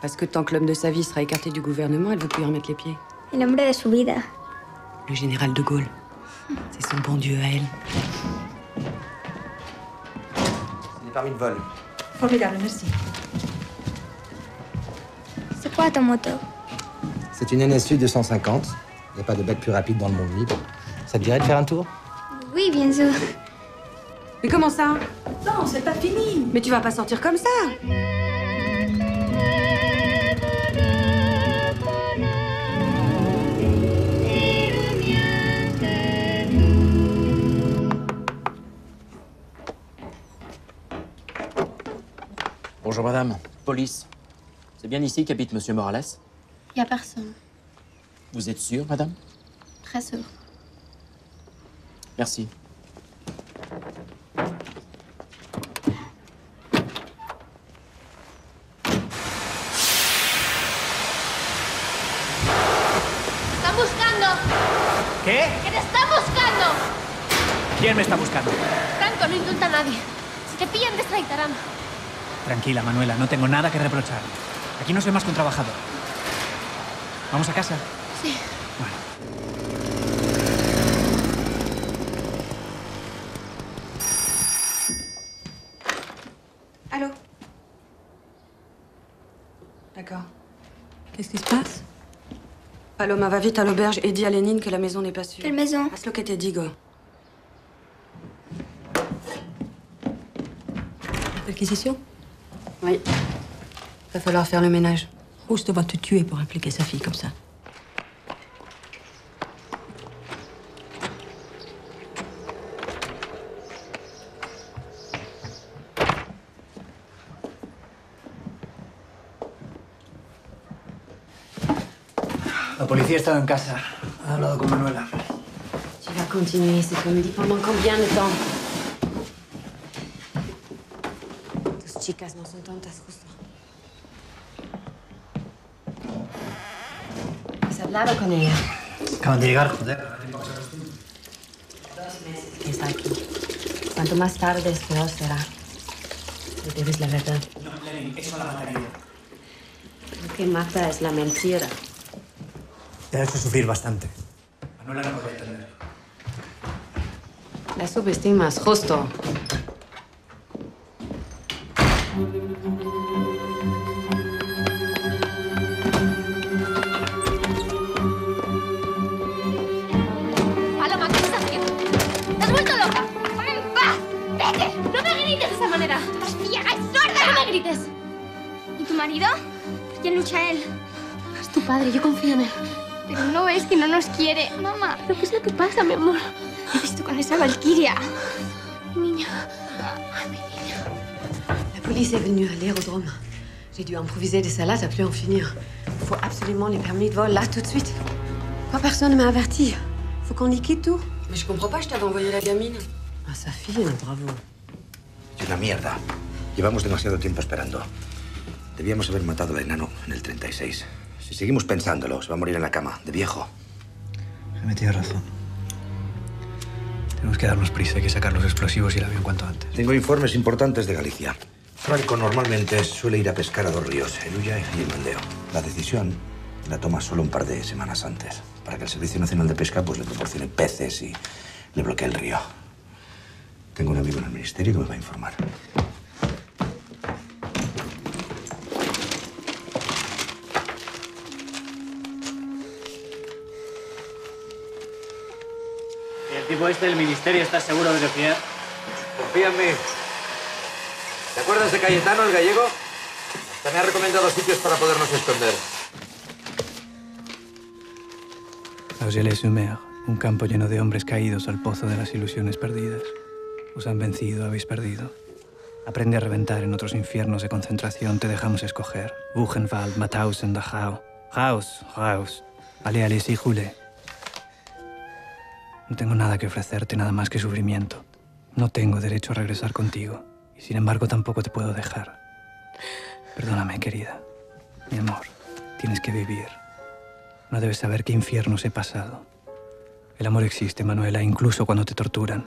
Parce que tant que l'homme de sa vie sera écarté du gouvernement, elle veut plus y remettre les pieds. El hombre de su vida. Le général de Gaulle. C'est son bon Dieu à elle. Permis de vol. Formidable, merci. C'est quoi ta moto C'est une NSU 250. Il n'y a pas de bête plus rapide dans le monde libre. Ça te dirait de faire un tour? Oui, bien sûr. Mais comment ça? Non, c'est pas fini. Mais tu vas pas sortir comme ça Bonjour madame. Police. C'est bien ici qu'habite monsieur Morales? Y a personne. Vous êtes sûre, madame? Très sûr. Merci. ¿Qué? ¡Que te están buscando! ¿Quién me está buscando? Franco, no indulta a nadie. Si te pillan, te extraditarán. Tranquila, Manuela, no tengo nada que reprochar. Aquí no soy más que un trabajador. ¿Vamos a casa? Sí. Allô D'accord. Qu'est-ce qui se passe? Paloma, va vite à l'auberge et dis à Lénine que la maison n'est pas sûre. Quelle maison? Haz lo que te digo. Perquisition? Oui. Va falloir faire le ménage. Rouste va te tuer pour impliquer sa fille comme ça. La policía ha estado en casa. Ha hablado con Manuela. Tu vas continuer cette comédie pendant combien de temps? Chicas no son tontas, justo. ¿Has hablado con ella? Acaban de llegar, joder. que está aquí. Cuanto más tarde, peor será. Le debes la verdad. No, Lenin, eso la mataría. Lo que mata es la mentira. Te ha hecho sufrir bastante. Manuela no puede entender. La subestimas, justo. Padre, yo confío en él. Pero no ves que no nos quiere. Mamá, ¿Pero qué es lo que pasa, mi amor? he visto con esa Valkyria. Niña. La police est venue à l'aérodrome. J'ai dû improviser des salades à plus en finir. Il faut absolument les permis de vol là, tout de suite. Pourquoi personne ne m'a averti Faut qu'on liquide tout. Mais je comprends pas, je t'avais envoyé la gamine. Ah, sa fille, bravo. Es una mierda. Llevamos demasiado tiempo esperando. Debíamos haber matado al enano en el 36. Si seguimos pensándolo, se va a morir en la cama, de viejo. Jaime tiene razón. Tenemos que darnos prisa, hay que sacar los explosivos y el avión cuanto antes. Tengo informes importantes de Galicia. Franco normalmente suele ir a pescar a dos ríos, el Ulla y el Mandeo. La decisión la toma solo un par de semanas antes, para que el Servicio Nacional de Pesca pues, le proporcione peces y le bloquee el río. Tengo un amigo en el ministerio que me va a informar. Tipo este del ministerio, ¿estás seguro de confiar? Confía en mí. ¿Te acuerdas de Cayetano, el gallego? Hasta me ha recomendado sitios para podernos esconder. Argelès-sur-Mer, un campo lleno de hombres caídos al pozo de las ilusiones perdidas. Os han vencido, habéis perdido. Aprende a reventar en otros infiernos de concentración, te dejamos escoger. Buchenwald, Mauthausen, Dachau. Raus, raus. Allez, allez, y Jule. No tengo nada que ofrecerte, nada más que sufrimiento. No tengo derecho a regresar contigo. Y sin embargo tampoco te puedo dejar. Perdóname, querida. Mi amor, tienes que vivir. No debes saber qué infiernos he pasado. El amor existe, Manuela, incluso cuando te torturan.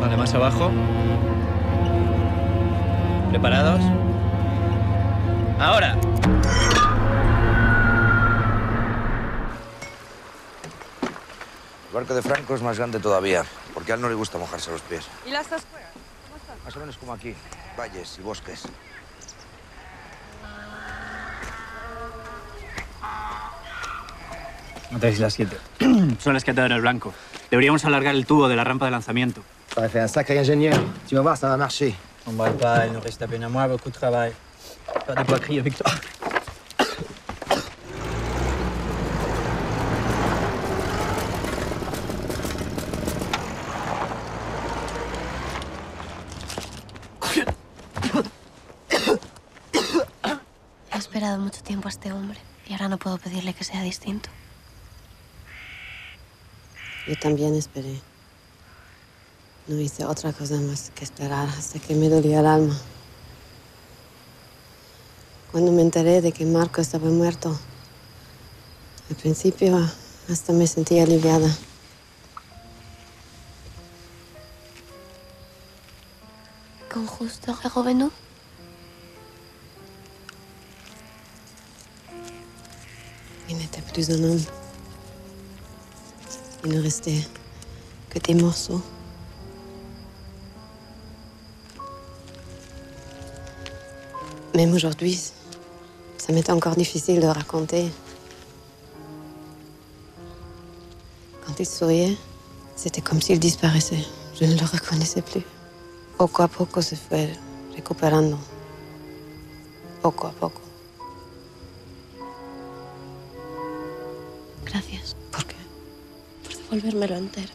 Vale, más abajo. ¿Preparados? Ahora. El barco de Franco es más grande todavía, porque a él no le gusta mojarse los pies. ¿Y la Square? Más o menos como aquí, valles y bosques. Matáis las 7. Son las que en el blanco. Deberíamos alargar el tubo de la rampa de lanzamiento. T'aurais fait un sacré ingénieur. Tu vas voir, ça va marcher. On va pas, il nous reste à peine un mois, beaucoup de travail. Faire des poiqueries avec toi. He esperado mucho tiempo a este hombre y ahora no puedo pedirle que sea distinto. Yo también esperé. No hice otra cosa más que esperar hasta que me dolía el alma. Cuando me enteré de que Marco estaba muerto, al principio hasta me sentí aliviada. Con justo revenu. Plus un homme. Il ne restait que des morceaux. Même aujourd'hui, ça m'est encore difficile de raconter. Quand il souriait, c'était comme s'il disparaissait. Je ne le reconnaissais plus. Poco a poco se fue recuperando. Poco a poco. Por devolvérmelo entero.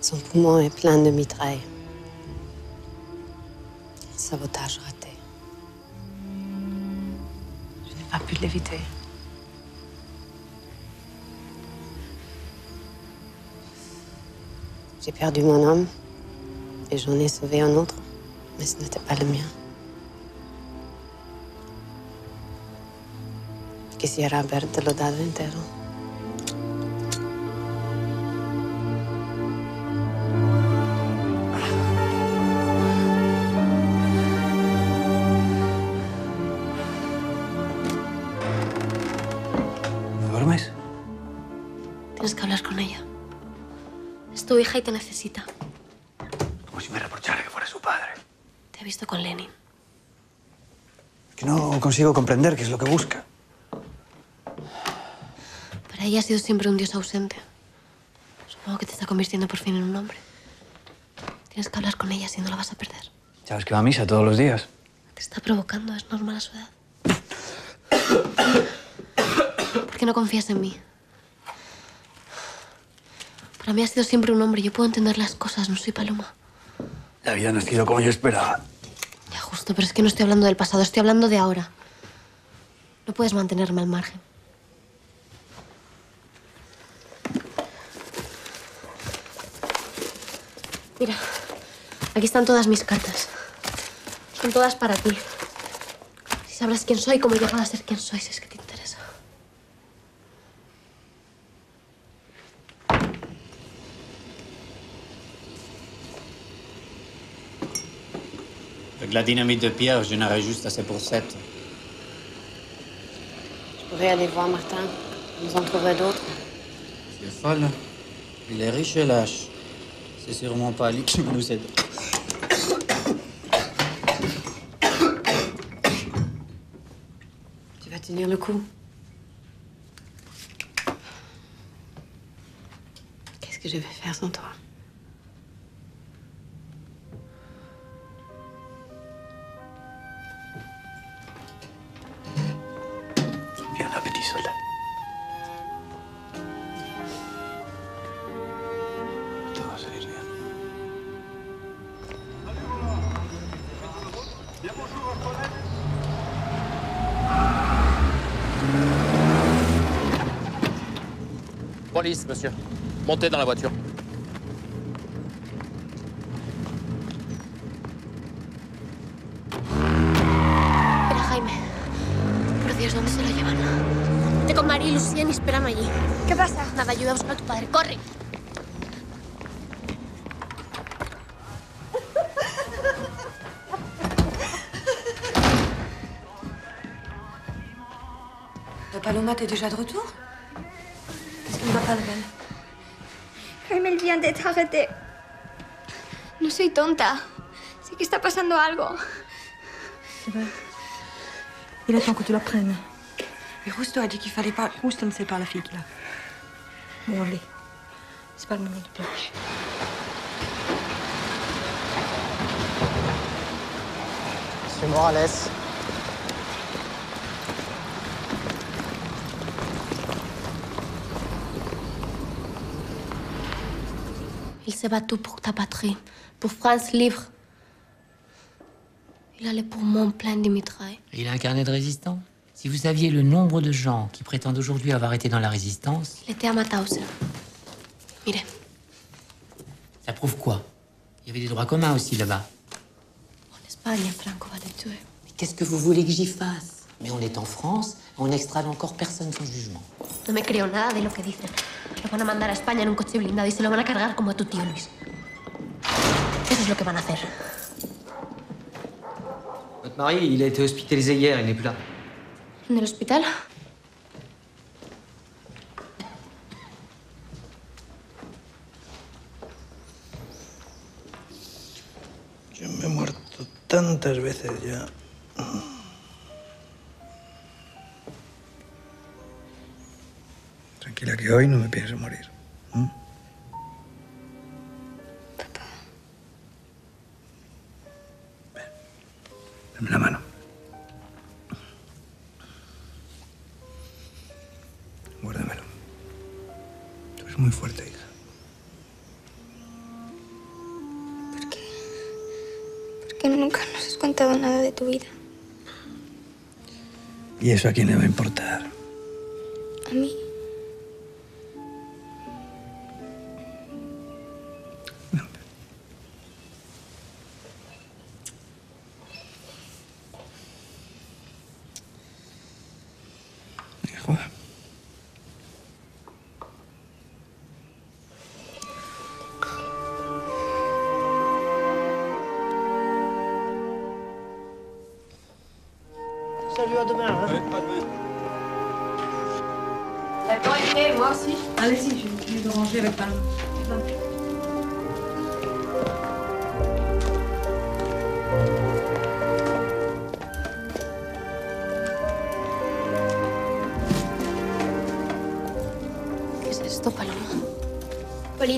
Son poumon est plein de mitrailles. Sabotage raté. Je n'ai pas pu l'éviter. J'ai perdu mon homme et j'en ai sauvé un autre, mais ce n'était pas le mien. Quisiera habértelo dado entero. ¿No duermes? Tienes que hablar con ella. Es tu hija y te necesita. Como si me reprochara que fuera su padre. Te ha visto con Lenin. Que no consigo comprender qué es lo que busca. Ella ha sido siempre un dios ausente. Supongo que te está convirtiendo por fin en un hombre. Tienes que hablar con ella si no la vas a perder. Sabes que va a misa todos los días. Te está provocando, es normal a su edad. ¿Por qué no confías en mí? Para mí ha sido siempre un hombre. Yo puedo entender las cosas, no soy paloma. La vida no ha sido como yo esperaba. Ya justo, pero es que no estoy hablando del pasado, estoy hablando de ahora. No puedes mantenerme al margen. Mira, aquí están todas mis cartas. Son todas para ti. Si sabrás quién soy, cómo he llegado a ser quien soy, si es que te interesa. Avec la dynamite de Pierre, je n'aurais juste assez pour sept. Je pourrais aller voir Martin. Nous en trouver d'autres. Es folle. Il est riche et lâche. C'est vraiment pas lui qui nous aide. Tu vas tenir le coup. Qu'est-ce que je vais faire sans toi? Police, monsieur. Montez dans la voiture. Espera, Jaime. Por Dios, ¿dónde se lo llevan? Te con María y Lucien y espérame allí. ¿Qué pasa? Nada, ayuda a buscar a tu padre. ¡Corre! La Paloma, t'es déjà de retour? Jaime él vient d'être arrêté. No soy tonta. Sé que está pasando algo. Il attend que tu la prennes. Mais Rousteau a dit qu'il fallait pas. Rousteau ne sait pas la fille qu'il a. Bon, allez. C'est pas le moment de pleurer. Monsieur Morales. Se bat tout pour ta patrie, pour France libre. Il a les poumons pleins de mitrailles. Il a un carnet de résistants. Si vous saviez le nombre de gens qui prétendent aujourd'hui avoir été dans la résistance, Il était à Mauthausen. Mire, ça prouve quoi? Il y avait des droits communs aussi là-bas. en Espagne, Franco va te tuer. Mais qu'est-ce que vous voulez que j'y fasse? Mais on est en France, on n'extrade encore personne sans jugement. No me creo nada de lo que dicen. Lo van a mandar a España en un coche blindado y se lo van a cargar como a tu tío Luis. Eso es lo que van a hacer. Votre mari, il a été hospitalisé hier, il n'est plus là. ¿En el hospital? Yo me he muerto tantas veces ya. Tranquila, que hoy no me pienso morir. ¿m? Ven. Dame la mano. Guárdamelo. Tú eres muy fuerte, hija. ¿Por qué nunca nos has contado nada de tu vida? ¿Y eso a quién le va a importar? A mí.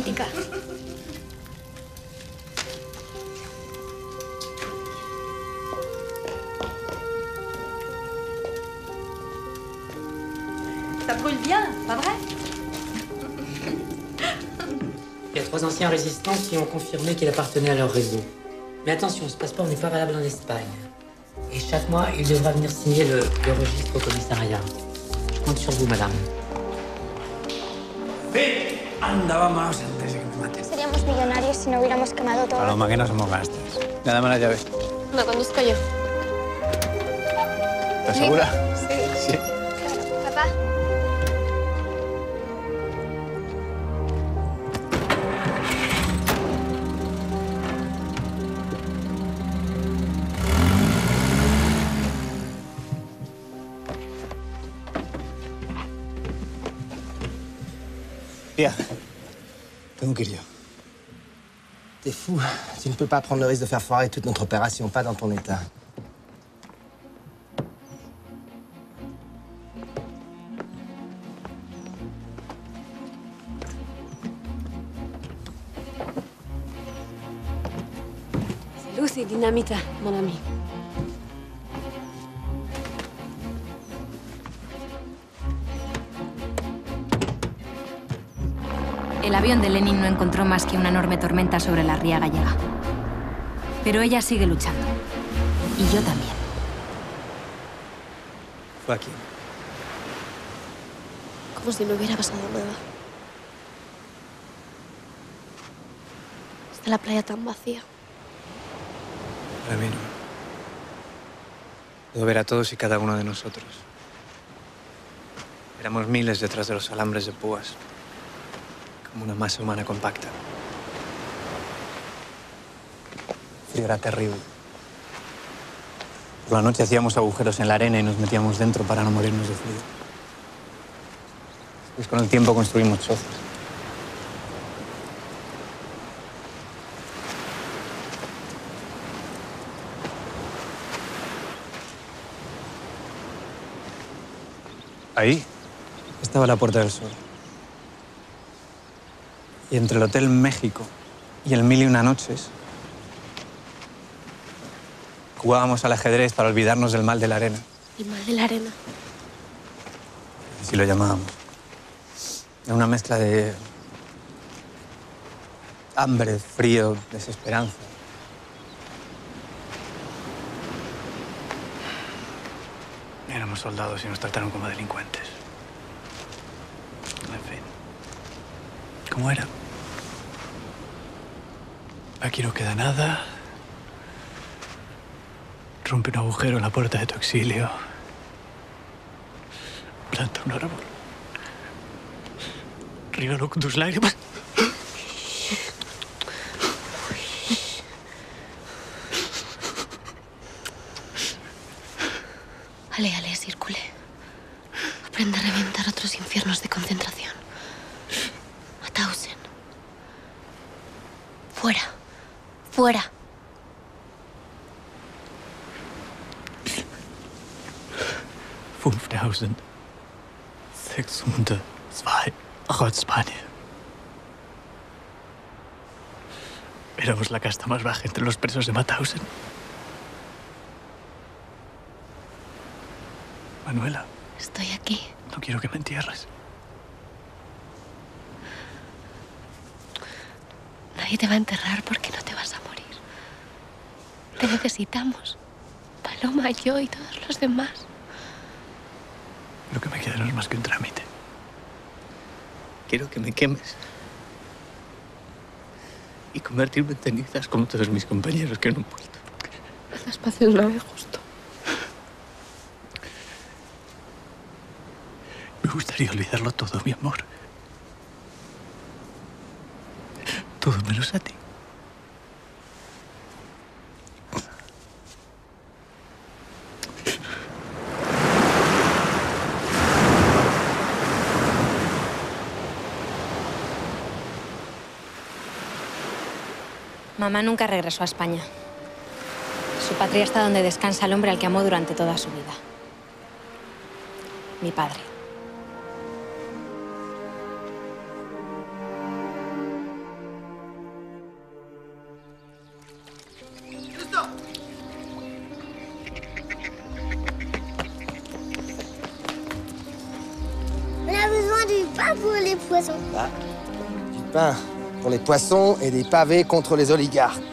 Política. Ça brûle bien, pas vrai? Il y a trois anciens résistants qui ont confirmé qu'il appartenait à leur réseau. Mais attention, ce passeport n'est pas valable en Espagne. Et chaque mois, il devra venir signer le, le registre au commissariat. Je compte sur vous, madame. Anda, vamos antes de que me maten. Seríamos millonarios si no hubiéramos quemado todo. Paloma, que no somos gastos. Ya dame las llaves. No conduzco yo. ¿Estás segura? Tengo que. T'es fou. Tu ne peux pas prendre le risque de faire foirer toute notre opération, pas dans ton état. C'est Luz et Dinamita, hein, mon ami. Avión de Lenin no encontró más que una enorme tormenta sobre la ría gallega. Pero ella sigue luchando. Y yo también. Fue aquí. Como si no hubiera pasado nada. Está la playa tan vacía. Para mí no. Puedo ver a todos y cada uno de nosotros. Éramos miles detrás de los alambres de púas, una masa humana compacta. Frío era terrible. Por la noche hacíamos agujeros en la arena y nos metíamos dentro para no morirnos de frío. Después con el tiempo construimos chozas. Ahí estaba la Puerta del Sol. Y entre el Hotel México y el Mil y Una Noches jugábamos al ajedrez para olvidarnos del mal de la arena. El mal de la arena. Así lo llamábamos. Era una mezcla de hambre, frío, desesperanza. Éramos soldados y nos trataron como delincuentes. En fin. ¿Cómo era? Aquí no queda nada. Rompe un agujero en la puerta de tu exilio. Planta un árbol. Rígalo con tus lágrimas. Ale, ale, circule. Aprende a reventar otros infiernos de concentración. Mauthausen. Fuera. Fuera. Fünftausend. Sechshundert. Zwei. España. Éramos la casta más baja entre los presos de Mauthausen. Manuela, Estoy aquí. no quiero que me entierres. Nadie te va a enterrar porque no te vas a morir. Te necesitamos. Paloma, yo y todos los demás. Lo que me queda no es más que un trámite. Quiero que me quemes. Y convertirme en cenizas como todos mis compañeros que no han muerto. Haz espacio de una vez justo. Me gustaría olvidarlo todo, mi amor. Todo menos a ti. Mamá nunca regresó a España. Su patria está donde descansa el hombre al que amó durante toda su vida. Mi padre. On a besoin du pain pour les poissons. Ah, du pain pour les poissons et des pavés contre les oligarques.